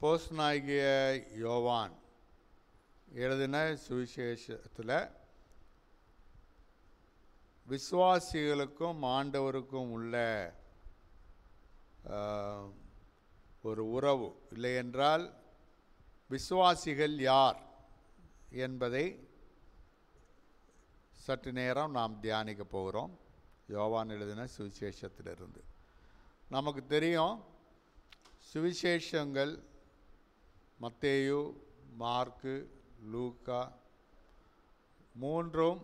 அப்போஸ்தலனாகிய யோவான் எழுதின சுவிசேஷத்தில் விசுவாசிகளுக்கும் ஆண்டவருக்கும் உள்ள ஒரு உறவு இல்லையென்றால் விசுவாசிகள் யார் என்பதை சற்று நேரம் நாம் தியானிக்க போகிறோம். யோவான் எழுதின சுவிசேஷத்திலிருந்து. நமக்கு தெரியும் சுவிசேஷங்கள் மத்தேயு மார்க்கு லூக்கா மூன்றும்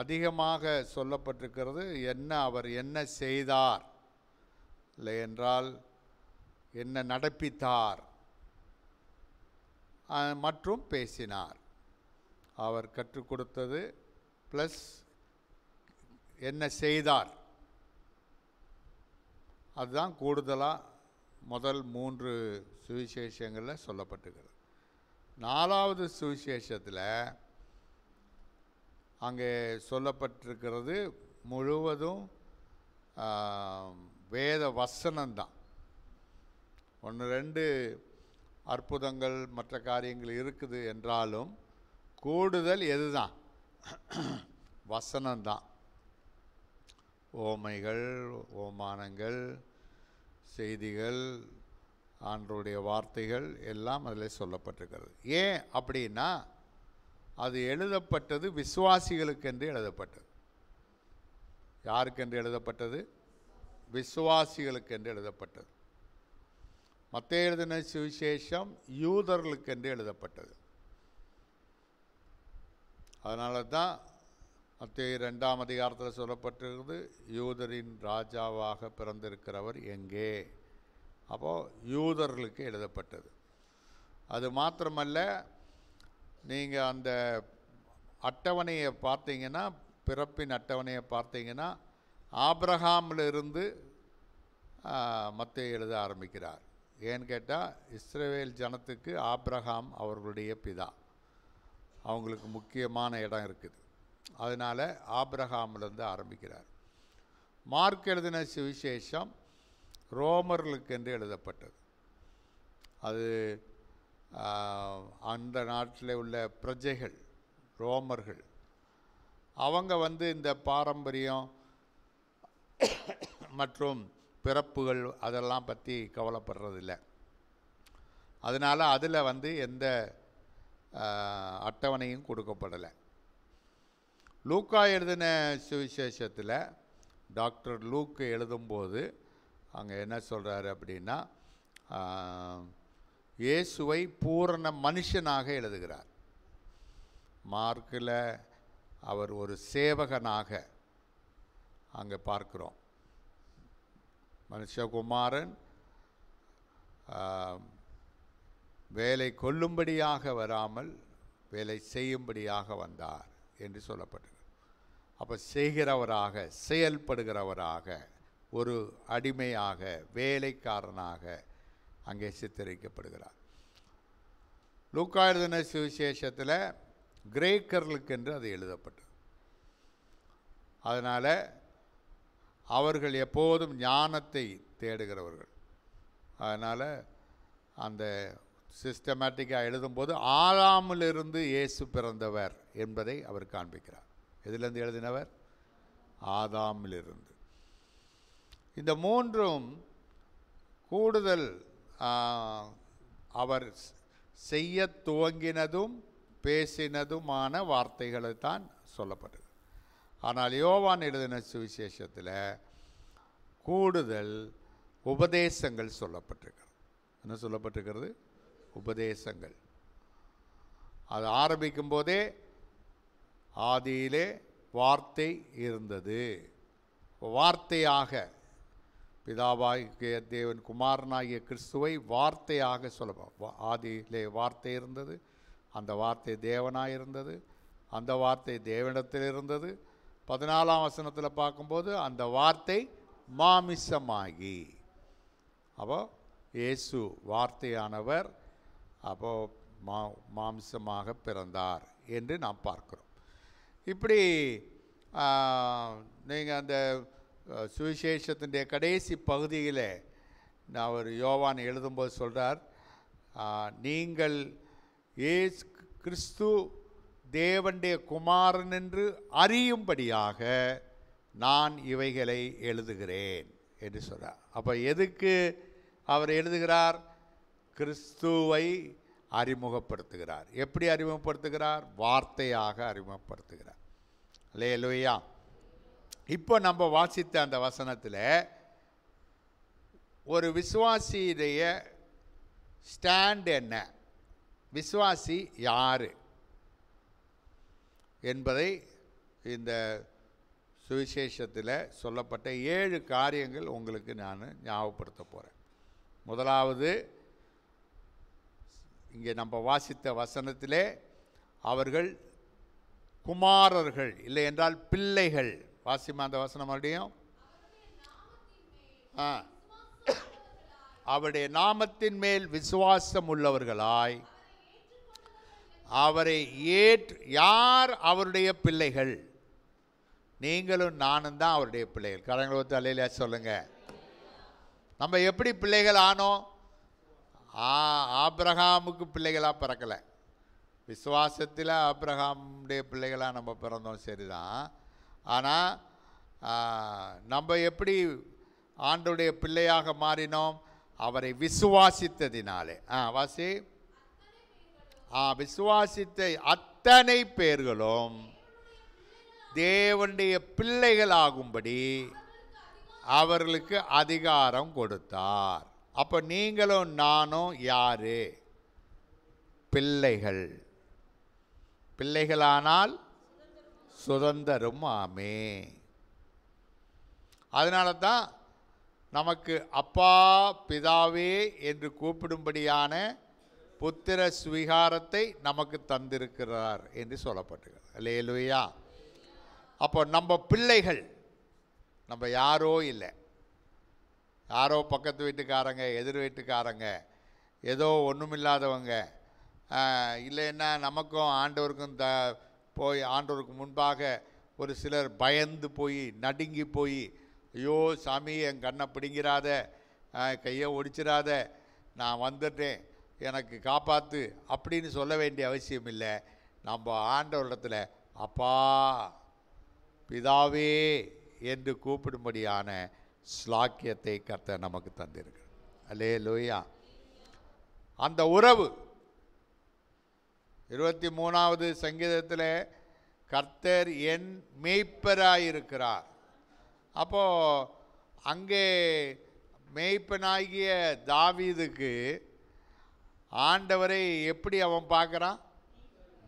அதிகமாக சொல்லப்பட்டிருக்கிறது. என்ன அவர் என்ன செய்தார்? இல்லை என்றால் என்ன நடப்பித்தார்? மற்றும் பேசினார். அவர் கற்றுக் கொடுத்தது ப்ளஸ் என்ன செய்தார்? அதுதான் கூடுதலாக முதல் மூன்று சுவிசேஷங்களில் சொல்லப்பட்டுகிறது நாலாவது சுவிசேஷத்தில் அங்கே சொல்லப்பட்டிருக்கிறது முழுவதும் வேத வசனம்தான். ஒன்று ரெண்டு அற்புதங்கள் மற்ற காரியங்கள் இருக்குது என்றாலும் கூடுதல் எதுதான்? வசனம்தான். ஓமைகள் ஓமானங்கள் செய்திகள் ஆண்டருடைய வார்த்தைகள் எல்லாம் அதில் சொல்லப்பட்டிருக்கிறது. ஏன் அப்படின்னா அது எழுதப்பட்டது விசுவாசிகளுக்கென்று எழுதப்பட்டது. யாருக்கென்று எழுதப்பட்டது? விசுவாசிகளுக்கென்று எழுதப்பட்டது. மத்திய எழுதின சுவிசேஷம் யூதர்களுக்கென்று எழுதப்பட்டது. அதனால தான் மத்திய ரெண்டாம் அதிகாரத்தில் சொல்லப்பட்டிருக்கிறது யூதரின் ராஜாவாக பிறந்திருக்கிறவர் எங்கே? அப்போது யூதர்களுக்கு எழுதப்பட்டது. அது மாத்திரமல்ல நீங்கள் அந்த அட்டவணையை பார்த்தீங்கன்னா பிறப்பின் அட்டவணையை பார்த்தீங்கன்னா ஆப்ரஹாமிலிருந்து இருந்து மத்திய எழுத ஆரம்பிக்கிறார். ஏன்னு கேட்டால் இஸ்ரேவேல் ஜனத்துக்கு ஆப்ரஹாம் அவர்களுடைய பிதா. அவங்களுக்கு முக்கியமான இடம் இருக்குது. அதனால் ஆப்ரஹாமிலிருந்து ஆரம்பிக்கிறார். மார்க் எழுதின சுவிசேஷம் ரோமர்களுக்கென்று எழுதப்பட்டது. அது அந்த நாட்டில் உள்ள பிரஜைகள் ரோமர்கள். அவங்க வந்து இந்த பாரம்பரியம் மற்றும் பிறப்புகள் அதெல்லாம் பற்றி கவலைப்படுறதில்ல. அதனால் அதில் வந்து எந்த அட்டவணையும் கொடுக்கப்படலை. லூக்கா எழுதின சுவிசேஷத்தில் டாக்டர் லூக்கு எழுதும்போது அங்கே என்ன சொல்கிறாரு அப்படின்னா இயேசுவை பூரண மனுஷனாக எழுதுகிறார். மார்க்கில் அவர் ஒரு சேவகனாக அங்கே பார்க்குறோம். மனுஷகுமாரன் வேலை கொல்லும்படியாக வராமல் வேலை செய்யும்படியாக வந்தார். என்று சொல்லப்பட்டது. அப்போ செய்கிறவராக செயல்படுகிறவராக ஒரு அடிமையாக வேலைக்காரனாக அங்கே சித்தரிக்கப்படுகிறார். லூக்கா எழுதின சுவிசேஷத்தில் கிரேக்கர்களுக்கென்று அது எழுதப்பட்டது. அதனால் அவர்கள் எப்போதும் ஞானத்தை தேடுகிறவர்கள். அதனால் அந்த சிஸ்டமேட்டிக்காக எழுதும்போது ஆறாமிலிருந்து இயேசு பிறந்தவர் என்பதை அவர் காண்பிக்கிறார். எதிலிருந்து எழுதினவர்? ஆதாமிலிருந்து. இந்த மூன்றும் கூடுதல் அவர் செய்ய துவங்கினதும் பேசினதுமான வார்த்தைகளை தான் சொல்லப்பட்டது. ஆனால் யோவான் எழுதின சுவிசேஷத்தில் கூடுதல் உபதேசங்கள் சொல்லப்பட்டிருக்கிறது. என்ன சொல்லப்பட்டிருக்கிறது? உபதேசங்கள். அது ஆரம்பிக்கும் போதே ஆதியிலே வார்த்தை இருந்தது. வார்த்தையாக பிதாவாகிய தேவன் குமாரனாகிய கிறிஸ்துவை வார்த்தையாக சொல்ல ஆதியிலே வார்த்தை இருந்தது அந்த வார்த்தை தேவனாக இருந்தது அந்த வார்த்தை தேவனிடத்தில் இருந்தது. பதினாலாம் வசனத்தில் பார்க்கும்போது அந்த வார்த்தை மாமிசமாகி. அப்போ இயேசு வார்த்தையானவர் அப்போது மா மாம்சமாக பிறந்தார் என்று நாம் பார்க்கிறோம். இப்படி நீங்கள் அந்த சுவிசேஷத்தினுடைய கடைசி பகுதியில் நான் அவர் யோவான் எழுதும்போது சொல்கிறார் நீங்கள் ஏசு கிறிஸ்து தேவனுடைய குமாரன் என்று அறியும்படியாக நான் இவைகளை எழுதுகிறேன் என்று சொல்கிறார் அப்போ எதுக்கு அவர் எழுதுகிறார்? கிறிஸ்துவை அறிமுகப்படுத்துகிறார். எப்படி அறிமுகப்படுத்துகிறார்? வார்த்தையாக அறிமுகப்படுத்துகிறார். லேலுயா இப்போ நம்ம வாசித்த அந்த வசனத்தில் ஒரு விசுவாசியுடைய ஸ்டாண்ட் என்ன? விசுவாசி யார்? என்பதை இந்த சுவிசேஷத்தில் சொல்லப்பட்ட ஏழு காரியங்கள் உங்களுக்கு நான் ஞாபகப்படுத்த போகிறேன் முதலாவது இங்கே நம்ம வாசித்த வசனத்திலே அவர்கள் குமாரர்கள் இல்லை என்றால் பிள்ளைகள். வாசிமா அந்த வசனம் மறுபடியும்? ஆ. அவருடைய நாமத்தின் மேல் விசுவாசம் உள்ளவர்களாய் அவரை ஏற்று யார் அவருடைய பிள்ளைகள்? நீங்களும் நானும் தான் அவருடைய பிள்ளைகள். கரங்களை தலையில சொல்லுங்க. நம்ம எப்படி பிள்ளைகள் ஆனோம்? ஆ ஆப்ரஹாமுக்கு பிள்ளைகளாக பிறக்கலை. விசுவாசத்தில் ஆப்ரஹாமுடைய பிள்ளைகளாக நம்ம பிறந்தோம் சரிதான். ஆனால் நம்ம எப்படி ஆண்டுடைய பிள்ளையாக மாறினோம்? அவரை விசுவாசித்ததினாலே. ஆ வாசி. ஆ விசுவாசித்த அத்தனை பேர்களும் தேவனுடைய பிள்ளைகளாகும்படி அவர்களுக்கு அதிகாரம் கொடுத்தார். அப்போ நீங்களும் நானும் யார்? பிள்ளைகள். பிள்ளைகளானால் சுதந்திரம் ஆமே. அதனால தான் நமக்கு அப்பா பிதாவே என்று கூப்பிடும்படியான புத்திர சுவிகாரத்தை நமக்கு தந்திருக்கிறார் என்று சொல்லப்பட்டிருக்கிறது. இல்லையா அப்போ நம்ம பிள்ளைகள் நம்ம யாரோ இல்லை. யாரோ பக்கத்து வீட்டுக்காரங்க எதிர் வீட்டுக்காரங்க ஏதோ ஒன்றுமில்லாதவங்க இல்லைன்னா நமக்கும் ஆண்டவருக்கும் த போய் ஆண்டவருக்கு முன்பாக ஒரு சிலர் பயந்து போய் நடுங்கி போய் ஐயோ சாமி என் கண்ணை பிடிங்கிறாத கையை ஒடிச்சிடாத நான் வந்துட்டேன் எனக்கு காப்பாற்று அப்படின்னு சொல்ல வேண்டிய அவசியம் இல்லை. நம்ம ஆண்டவரிடத்தில் அப்பா பிதாவே என்று கூப்பிடும்படியான ஸ்லாக்கியத்தை கர்த்த நமக்கு தந்திருக்கு அல்லே லோயா அந்த உறவு. இருபத்தி மூணாவது சங்கீதத்தில் கர்த்தர் என் மெய்ப்பராயிருக்கிறார். அப்போது அங்கே மெய்ப்பனாகிய தாவீதுக்கு ஆண்டவரை எப்படி அவன் பார்க்குறான்?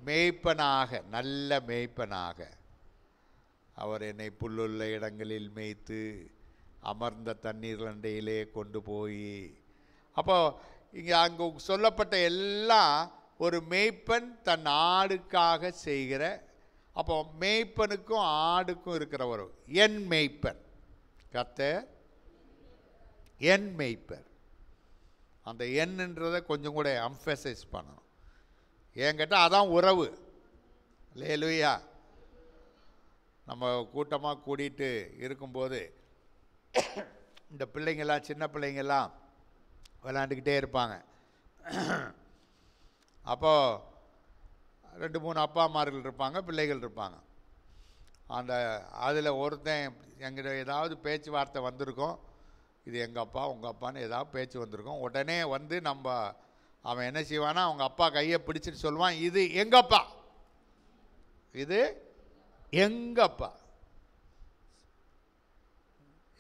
மேய்ப்பனாக நல்ல மேய்ப்பனாக. அவர் என்னை புல்லுள்ள இடங்களில் மேய்த்து அமர்ந்த தண்ணீர் லண்டையிலே கொண்டு போய். அப்போ இங்கே அங்கே சொல்லப்பட்ட எல்லாம் ஒரு மேய்ப்பன் தன் ஆடுக்காக செய்கிற அப்போ மேய்ப்பனுக்கும் ஆடுக்கும் இருக்கிற ஒரு என் மேய்ப்பன். கத்த என் மேய்ப்பர். அந்த எண்ன்றதை கொஞ்சம் கூட அம்ஃபசைஸ் பண்ணணும். என்கிட்ட அதான் உறவு. லேலுயா நம்ம கூட்டமாக கூடிட்டு இருக்கும்போது இந்த பிள்ளைங்கள்லாம் சின்ன பிள்ளைங்கள்லாம் விளாண்டுக்கிட்டே இருப்பாங்க. அப்போது ரெண்டு மூணு அப்பா அம்மார்கள் இருப்பாங்க பிள்ளைகள் இருப்பாங்க. அந்த அதில் ஒருத்தன் எங்கிட்ட ஏதாவது பேச்சுவார்த்தை வந்திருக்கும். இது எங்கள் அப்பா உங்கள் அப்பான்னு ஏதாவது பேச்சு வந்திருக்கும். உடனே வந்து நம்ம அவன் என்ன செய்வானா அவங்க அப்பா கையை பிடிச்சிட்டு சொல்லுவான் இது எங்கப்பா இது எங்கப்பா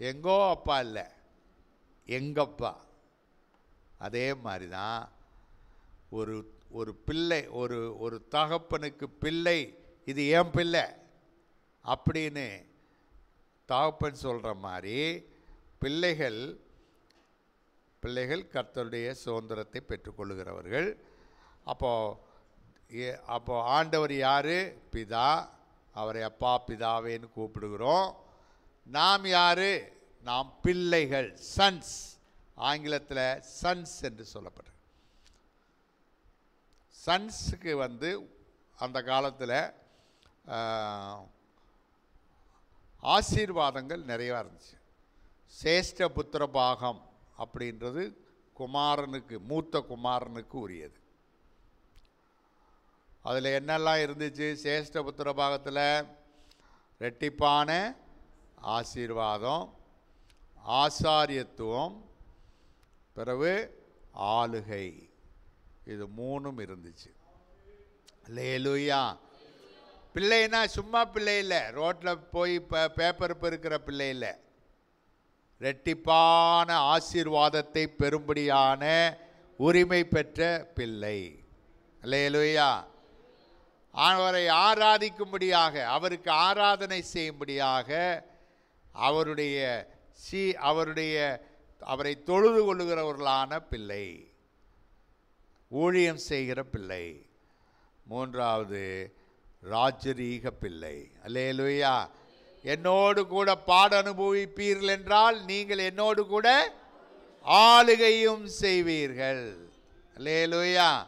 எங்கோ அப்பா இல்லை. எங்கப்பா? அதே மாதிரி தான் ஒரு ஒரு பிள்ளை ஒரு ஒரு தகப்பனுக்கு பிள்ளை இது ஏன் பிள்ளை? அப்படின்னு தகப்பன் சொல்கிற மாதிரி பிள்ளைகள் பிள்ளைகள் கர்த்தருடைய சுதந்திரத்தை பெற்றுக்கொள்கிறவர்கள் அப்போது அப்போது ஆண்டவர் யார்? பிதா. அவரை அப்பா பிதாவேன்னு கூப்பிடுகிறோம். நாம் யார்? நாம் பிள்ளைகள் சன்ஸ் ஆங்கிலத்தில் சன்ஸ் என்று சொல்லப்படுற சன்ஸுக்கு வந்து அந்த காலத்தில் ஆசீர்வாதங்கள் நிறையா இருந்துச்சு. சேஷ்ட புத்திர பாகம் அப்படின்றது குமாரனுக்கு மூத்த குமாரனுக்கு உரியது. அதில் என்னெல்லாம் இருந்துச்சு? சேஷ்ட புத்திர பாகத்தில் ரெட்டிப்பான ஆசீர்வாதம் ஆசாரியத்துவம் பிறகு ஆளுகை. இது மூணும் இருந்துச்சு. லேலுயா பிள்ளைனா சும்மா பிள்ளை இல்லை. ரோட்டில் போய் இப்போ பேப்பர் பெருக்கிற பிள்ளை இல்லை. ரெட்டிப்பான ஆசீர்வாதத்தை பெறும்படியான உரிமை பெற்ற பிள்ளை. லேலுயா அவரை ஆராதிக்கும்படியாக அவருக்கு ஆராதனை செய்யும்படியாக அவருடைய சி அவருடைய அவரை தொழுது கொள்ளுகிறவர்களான பிள்ளை. ஊழியம் செய்கிற பிள்ளை. மூன்றாவது ராஜரீக பிள்ளை. அல்லேலுயா. என்னோடு கூட பாட அனுபவிப்பீர்கள் என்றால் நீங்கள் என்னோடு கூட ஆளுகையும் செய்வீர்கள். அல்லேலுயா.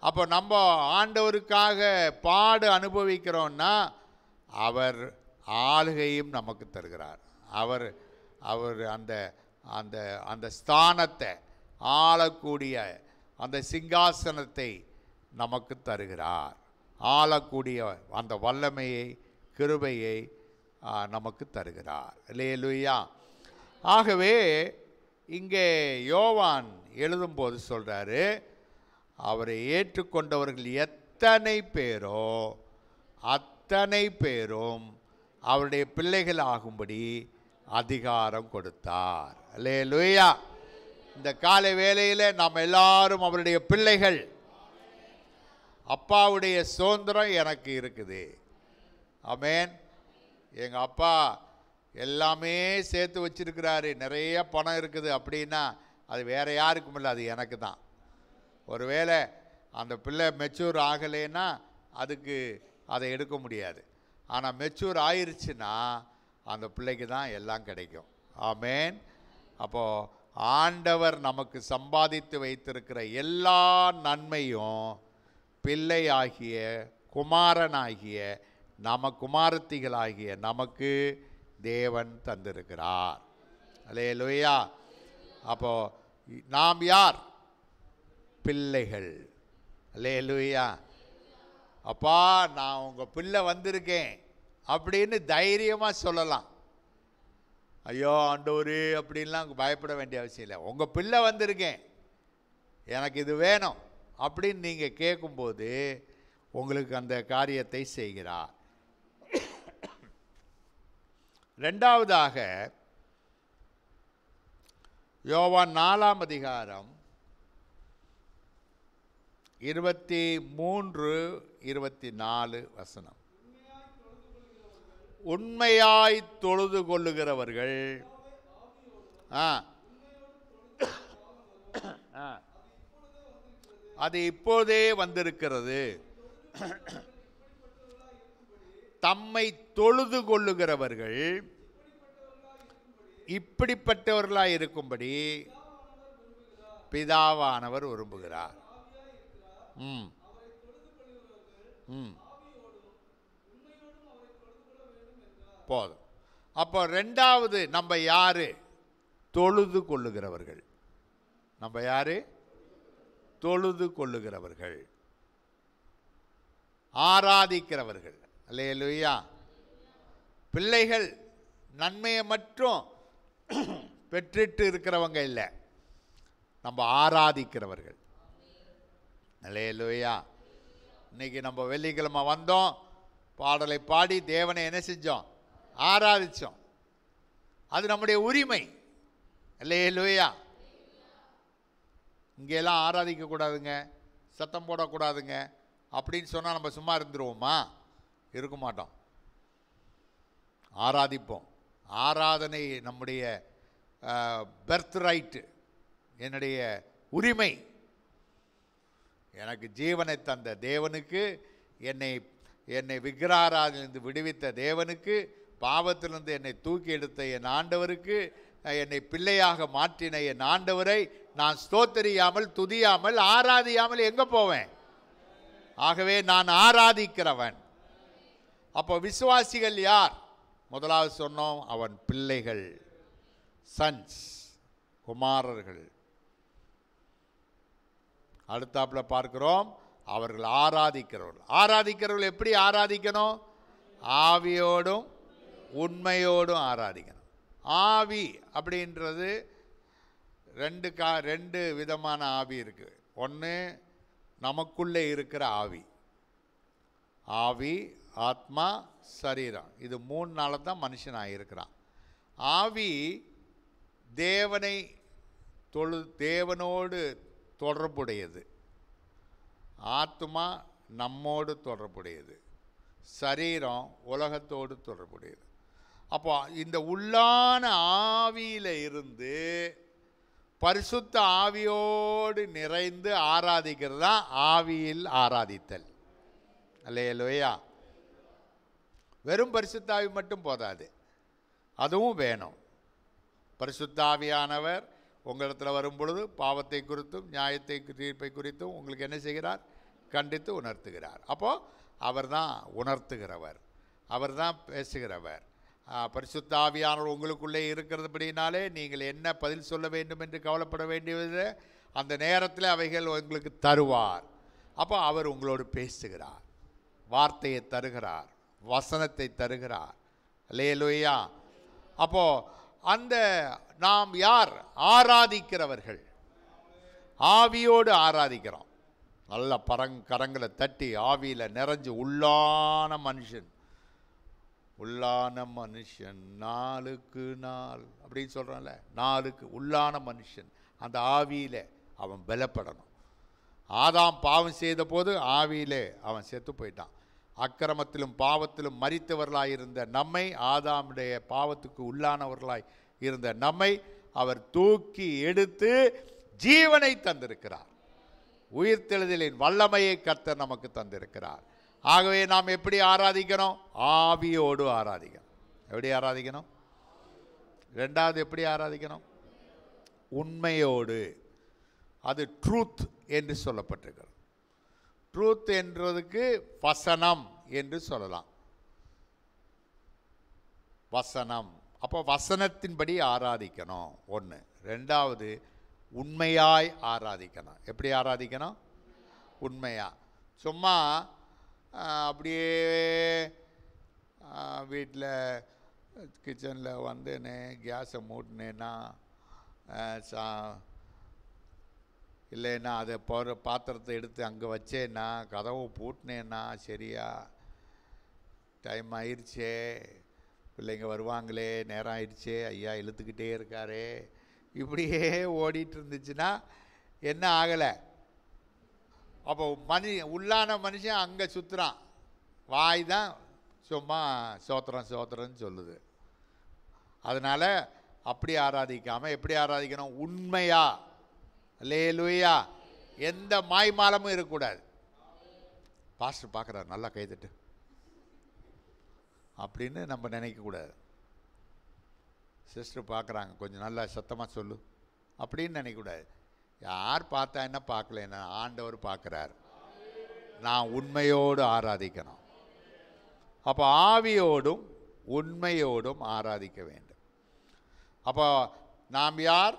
அப்போ நம்ம ஆண்டவருக்காக பாடு அனுபவிக்கிறோன்னா அவர் ஆளுகையும் நமக்கு தருகிறார். அவர் அவர் அந்த அந்த அந்த ஸ்தானத்தை ஆளக்கூடிய அந்த சிங்காசனத்தை நமக்கு தருகிறார். ஆளக்கூடிய அந்த வல்லமையை கிருபையை நமக்கு தருகிறார். இல்லையா ஆகவே இங்கே யோவான் எழுதும்போது சொல்கிறாரு அவரை ஏற்றுக்கொண்டவர்கள் எத்தனை பேரோ அத்தனை பேரும் அவருடைய பிள்ளைகள் ஆகும்படி அதிகாரம் கொடுத்தார். அல்லேலூயா. இந்த காலை வேளையில் நாம் எல்லாரும் அவருடைய பிள்ளைகள். அப்பாவுடைய சுதந்திரம் எனக்கு இருக்குது. அமேன் எங்கள் அப்பா எல்லாமே சேர்த்து வச்சிருக்கிறாரு. நிறைய பணம் இருக்குது அப்படின்னா அது வேறு யாருக்கும் இல்லை அது எனக்கு தான். ஒருவேளை அந்த பிள்ளை மெச்சூர் ஆகலைன்னா அதுக்கு அதை எடுக்க முடியாது. ஆனால் மெச்சூர் ஆயிருச்சுன்னா அந்த பிள்ளைக்கு தான் எல்லாம் கிடைக்கும். ஆமேன் அப்போது ஆண்டவர் நமக்கு சம்பாதித்து வைத்திருக்கிற எல்லா நன்மையும் பிள்ளையாகிய குமாரனாகிய நம குமாரத்திகளாகிய நமக்கு தேவன் தந்திருக்கிறார். அலே லோயா அப்போது நாம் யார்? பிள்ளைகள். அல்லேலூயா அப்பா நான் உங்கள் பிள்ளை வந்திருக்கேன். அப்படின்னு தைரியமாக சொல்லலாம். ஐயோ ஆண்டவரே அப்படின்லாம் பயப்பட வேண்டிய அவசியம் இல்லை. உங்கள் பிள்ளை வந்திருக்கேன். எனக்கு இது வேணும். அப்படின்னு நீங்கள் கேட்கும்போது உங்களுக்கு அந்த காரியத்தை செய்கிறார். ரெண்டாவதாக யோவான் நாலாம் அதிகாரம் இருபத்தி மூன்று இருபத்தி நாலு வசனம். உண்மையாய் தொழுது கொள்ளுகிறவர்கள் ஆ ஆ. அது இப்போதே வந்திருக்கிறது. தம்மை தொழுது கொள்ளுகிறவர்கள் இப்படிப்பட்டவர்களாக இருக்கும்படி பிதாவானவர் விரும்புகிறார். ம். போதும். அப்போ ரெண்டாவது நம்ம யாரு? தொழுது கொள்ளுகிறவர்கள். நம்ம யாரு? தொழுது கொள்ளுகிறவர்கள். ஆராதிக்கிறவர்கள். அல்லேலூயா. பிள்ளைகள் நன்மையை மட்டும் பெற்றுட்டு இருக்கிறவங்க இல்லை. நம்ம ஆராதிக்கிறவர்கள். அல்லேலூயா. இன்னைக்கு நம்ம வெள்ளிக்கிழமை வந்தோம். பாடலை பாடி தேவனை என்ன செஞ்சோம்? ஆராதித்தோம் அது நம்முடைய உரிமை. அல்லேலூயா. இங்கெல்லாம் ஆராதிக்கக்கூடாதுங்க. சத்தம் போடக்கூடாதுங்க. அப்படின்னு சொன்னால் நம்ம சும்மா இருந்துருவோமா? இருக்க மாட்டோம். ஆராதிப்போம். ஆராதனை நம்முடைய பெர்த் ரைட்டு என்னுடைய உரிமை. எனக்கு ஜீவனை தந்த தேவனுக்கு என்னை என்னை விக்கிராராதிலிருந்து விடுவித்த தேவனுக்கு பாவத்திலிருந்து என்னை தூக்கி எடுத்த என் ஆண்டவருக்கு என்னை பிள்ளையாக மாற்றின என் ஆண்டவரை நான் ஸ்தோத்தரியாமல் துதியாமல் ஆராதியாமல் எங்கே போவேன்? ஆகவே நான் ஆராதிக்கிறவன். அப்போ விசுவாசிகள் யார்? முதலாவது சொன்னோம் அவன் பிள்ளைகள் சன்ஸ் குமாரர்கள். அடுத்தாப்புல பார்க்கிறோம் அவர்கள் ஆராதிக்கிறவர்கள். ஆராதிக்கிறவர்கள் எப்படி ஆராதிக்கணும்? ஆவியோடும் உண்மையோடும் ஆராதிக்கணும். ஆவி அப்படின்றது ரெண்டு கா ரெண்டு விதமான ஆவி இருக்குது ஒன்று நமக்குள்ளே இருக்கிற ஆவி. ஆவி ஆத்மா சரீரம். இது மூணு நாளாக தான் மனுஷனாக இருக்கிறான் ஆவி தேவனை தொழு தேவனோடு தொடர்புடையது. ஆத்மா நம்மோடு தொடர்புடையது. சரீரம் உலகத்தோடு தொடர்புடையது. அப்போ இந்த உள்ளான ஆவியில் இருந்து பரிசுத்த ஆவியோடு நிறைந்து ஆராதிக்கிறது தான் ஆவியில் ஆராதித்தல். அல்லையா வெறும் பரிசுத்தாவி மட்டும் போதாது. அதுவும் வேணும். பரிசுத்தாவியானவர் உங்களிடத்தில் வரும் பொழுது பாவத்தை குறித்தும் நியாயத்தை தீர்ப்பை குறித்தும் உங்களுக்கு என்ன செய்கிறார்? கண்டித்து உணர்த்துகிறார். அப்போது அவர் தான் உணர்த்துகிறவர். அவர் தான் பேசுகிறவர் பரிசுத்த ஆவியானவர் உங்களுக்குள்ளே இருக்கிறதுபடினாலே நீங்கள் என்ன பதில் சொல்ல வேண்டும் என்று கவலைப்பட வேண்டியது அந்த நேரத்தில் அவைகள் உங்களுக்கு தருவார். அப்போ அவர் உங்களோடு பேசுகிறார். வார்த்தையை தருகிறார். வசனத்தை தருகிறார். லே லோய்யா அப்போது அந்த நாம் யார்? ஆராதிக்கிறவர்கள். ஆவியோடு ஆராதிக்கிறோம். நல்ல பரங் கரங்களை தட்டி ஆவியில் நிறைஞ்சு உள்ளான மனுஷன். உள்ளான மனுஷன் நாளுக்கு நாள். அப்படின்னு சொல்கிறான்ல நாளுக்கு உள்ளான மனுஷன். அந்த ஆவியில் அவன் பலப்படணும். ஆதாம் பாவம் செய்த போது ஆவியிலே அவன் செத்து போயிட்டான். அக்கிரமத்திலும் பாவத்திலும் மரித்தவர்களாய் இருந்த நம்மை ஆதாமுடைய பாவத்துக்கு உள்ளானவர்களாய் இருந்த நம்மை அவர் தூக்கி எடுத்து ஜீவனை தந்திருக்கிறார். உயிர்த்தெழுதலின் வல்லமையை கர்த்தர் நமக்கு தந்திருக்கிறார். ஆகவே நாம் எப்படி ஆராதிக்கணும்? ஆவியோடு ஆராதிக்கணும். எப்படி ஆராதிக்கணும்? ரெண்டாவது எப்படி ஆராதிக்கணும்? உண்மையோடு. அது ட்ரூத் என்று சொல்லப்பட்டிருக்கிறது. ட்ரூத் என்றதுக்கு வசனம் என்று சொல்லலாம். வசனம். அப்போ வசனத்தின்படி ஆராதிக்கணும். ஒன்று ரெண்டாவது உண்மையாய் ஆராதிக்கணும். எப்படி ஆராதிக்கணும்? உண்மையாக சும்மா அப்படியே வீட்டில் கிச்சனில் வந்துன்னு கேஸை மூட்டினேன்னா சா இல்லைன்னா அதை போகிற பாத்திரத்தை எடுத்து அங்கே வச்சேன்னா கதவை பூட்டினேன்னா சரியா டைம் ஆயிடுச்சே பிள்ளைங்க வருவாங்களே நேரம் ஆயிடுச்சே ஐயா இழுத்துக்கிட்டே இருக்காரே. இப்படியே ஓடிட்டு இருந்துச்சுன்னா என்ன ஆகலை? அப்போ மனி உள்ளான மனுஷன் அங்கே சுற்றுறான் வாய் தான் சும்மா சோத்திரம் சோத்திரம்னு சொல்லுது. அதனால் அப்படி ஆராதிக்காமல் எப்படி ஆராதிக்கணும்? உண்மையா? லேலுயா எந்த மாய்மாலமும் இருக்கக்கூடாது. பாஸ்டர் பார்க்குறாரு நல்லா கைதட்டு அப்படின்னு நம்ம நினைக்கக்கூடாது சிஸ்டர் பார்க்குறாங்க கொஞ்சம் நல்லா சத்தமாக சொல்லு அப்படின்னு நினைக்கக்கூடாது யார் பார்த்தா என்ன பார்க்கல என்ன ஆண்டவர் பார்க்குறார். நான் உண்மையோடு ஆராதிக்கணும். அப்போ ஆவியோடும் உண்மையோடும் ஆராதிக்க வேண்டும். அப்போ நாம் யார்?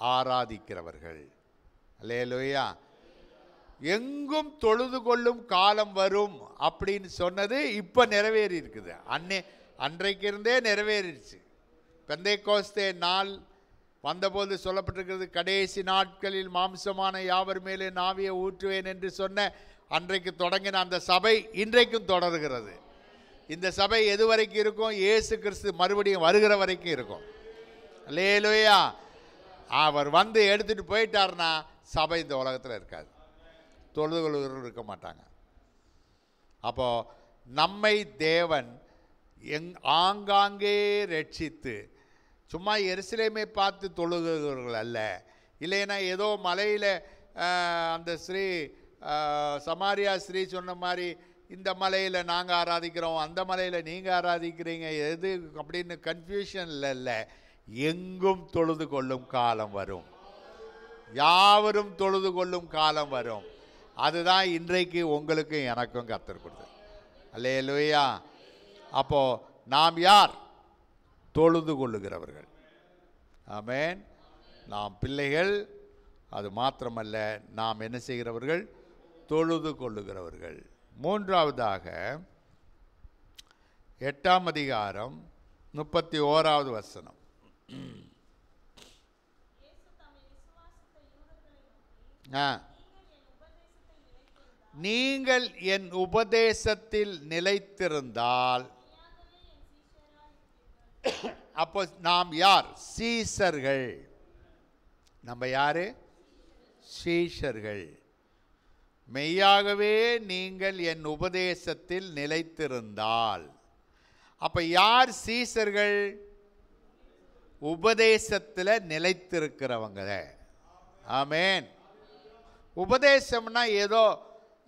ஆராதிக்கிறவர்கள். அல்லேலூயா. எங்கும் தொழுது கொள்ளும் காலம் வரும் அப்படின்னு சொன்னது இப்போ நிறைவேறி இருக்குது. அன்னை அன்றைக்கு இருந்தே நிறைவேறிடுச்சு. பெந்தை கோஸ்தே நாள் வந்தபோது சொல்லப்பட்டிருக்கிறது கடைசி நாட்களில் மாம்சமான யாவர் மேலே நாவியை ஊற்றுவேன் என்று சொன்ன அன்றைக்கு தொடங்கின அந்த சபை இன்றைக்கும் தொடர்கிறது. இந்த சபை எது வரைக்கும் இருக்கும்? இயேசு கிறிஸ்து மறுபடியும் வருகிற வரைக்கும் இருக்கும். லேலுயா அவர் வந்து எடுத்துட்டு போயிட்டாருன்னா சபை இந்த உலகத்தில் இருக்காது. தொழுது கொள்கிறவர்கள் இருக்க மாட்டாங்க. அப்போது நம்மை தேவன் எங் ஆங்காங்கே ரட்சித்து சும்மா எருசலேமை பார்த்து தொழுகிறவர்கள் அல்ல. இல்லைன்னா ஏதோ மலையில் அந்த ஸ்ரீ சமாரியா ஸ்ரீ சொன்ன மாதிரி இந்த மலையில் நாங்கள் ஆராதிக்கிறோம் அந்த மலையில் நீங்கள் ஆராதிக்கிறீங்க எது அப்படின்னு கன்ஃபியூஷனில் இல்லை. எங்கும் தொழுது கொள்ளும் காலம் வரும். யாவரும் தொழுது கொள்ளும் காலம் வரும். அதுதான் இன்றைக்கு உங்களுக்கும் எனக்கும் கத்தர் கொடுத்தது. அல்லேலூயா. அப்போது நாம் யார்? தொழுது கொள்ளுகிறவர்கள். ஆமென். நாம் பிள்ளைகள் அது மாத்திரமல்ல நாம் என்ன செய்கிறவர்கள்? தொழுது கொள்ளுகிறவர்கள். மூன்றாவதாக எட்டாம் அதிகாரம் முப்பத்தி ஓராவது வசனம். ஆ. நீங்கள் என் உபதேசத்தில் நிலைத்திருந்தால் அப்போ நாம் யார்? சீசர்கள். நம்ம யாரு? சீஷர்கள். மெய்யாகவே நீங்கள் என் உபதேசத்தில் நிலைத்திருந்தால். அப்ப யார் சீசர்கள் உபதேசத்தில் நிலைத்திருக்கிறவங்க ஆமேன். உபதேசம்னா ஏதோ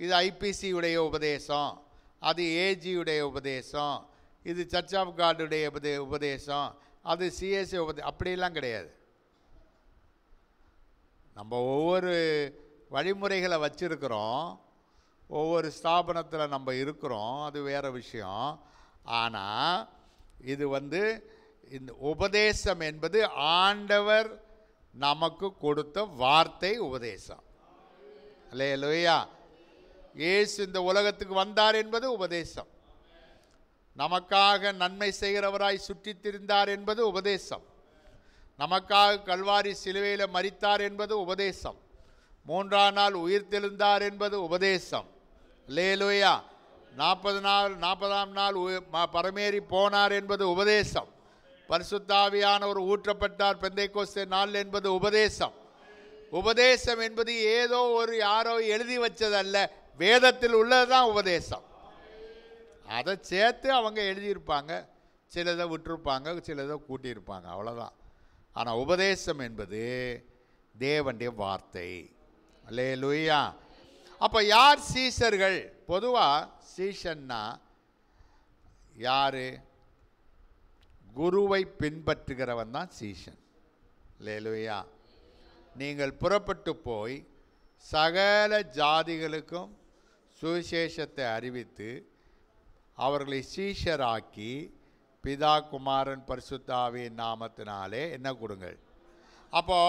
இது ஐபிசியுடைய உபதேசம். அது ஏஜியுடைய உபதேசம். இது சர்ச் ஆஃப் காடுடைய உபதே உபதேசம். அது சிஎஸ்சி உபதே அப்படிலாம் கிடையாது. நம்ம ஒவ்வொரு வழிமுறைகளை வச்சுருக்கிறோம். ஒவ்வொரு ஸ்தாபனத்தில் நம்ம இருக்கிறோம். அது வேறு விஷயம். ஆனால் இது வந்து இந்த உபதேசம் என்பது ஆண்டவர் நமக்கு கொடுத்த வார்த்தை உபதேசம். அல்லே லோயா இயேசு இந்த உலகத்துக்கு வந்தார் என்பது உபதேசம். நமக்காக நன்மை செய்கிறவராய் சுற்றித் திரிந்தார் என்பது உபதேசம். நமக்காக கல்வாரி சிலுவையில் மறித்தார் என்பது உபதேசம். மூன்றாம் நாள் உயிர் தெழுந்தார் என்பது உபதேசம். லேலுயா நாற்பது நாள் நாற்பதாம் நாள் ம- பரமேறி போனார் என்பது உபதேசம். பரிசுத்தாவியானவர் ஊற்றப்பட்டார் பெந்தைக்கோஸ்தே நாள் என்பது உபதேசம். உபதேசம் என்பது ஏதோ ஒரு யாரோ எழுதி வச்சதல்ல. வேதத்தில் உள்ளதுதான் உபதேசம். அதை சேர்த்து அவங்க எழுதியிருப்பாங்க. சிலதை விட்டுருப்பாங்க சிலதை கூட்டியிருப்பாங்க. அவ்வளோதான் ஆனால் உபதேசம் என்பது தேவனுடைய வார்த்தை. அல்லே லூயா அப்போ யார் சீசர்கள் பொதுவாக சீசன்னா யார்? குருவை பின்பற்றுகிறவன் தான் சீஷன். லேலுயா நீங்கள் புறப்பட்டு போய் சகல ஜாதிகளுக்கும் சுவிசேஷத்தை அறிவித்து அவர்களை சீஷராக்கி பிதா குமாரன் பரிசுத்தாவின் நாமத்தினாலே என்ன கொடுங்கள். அப்போ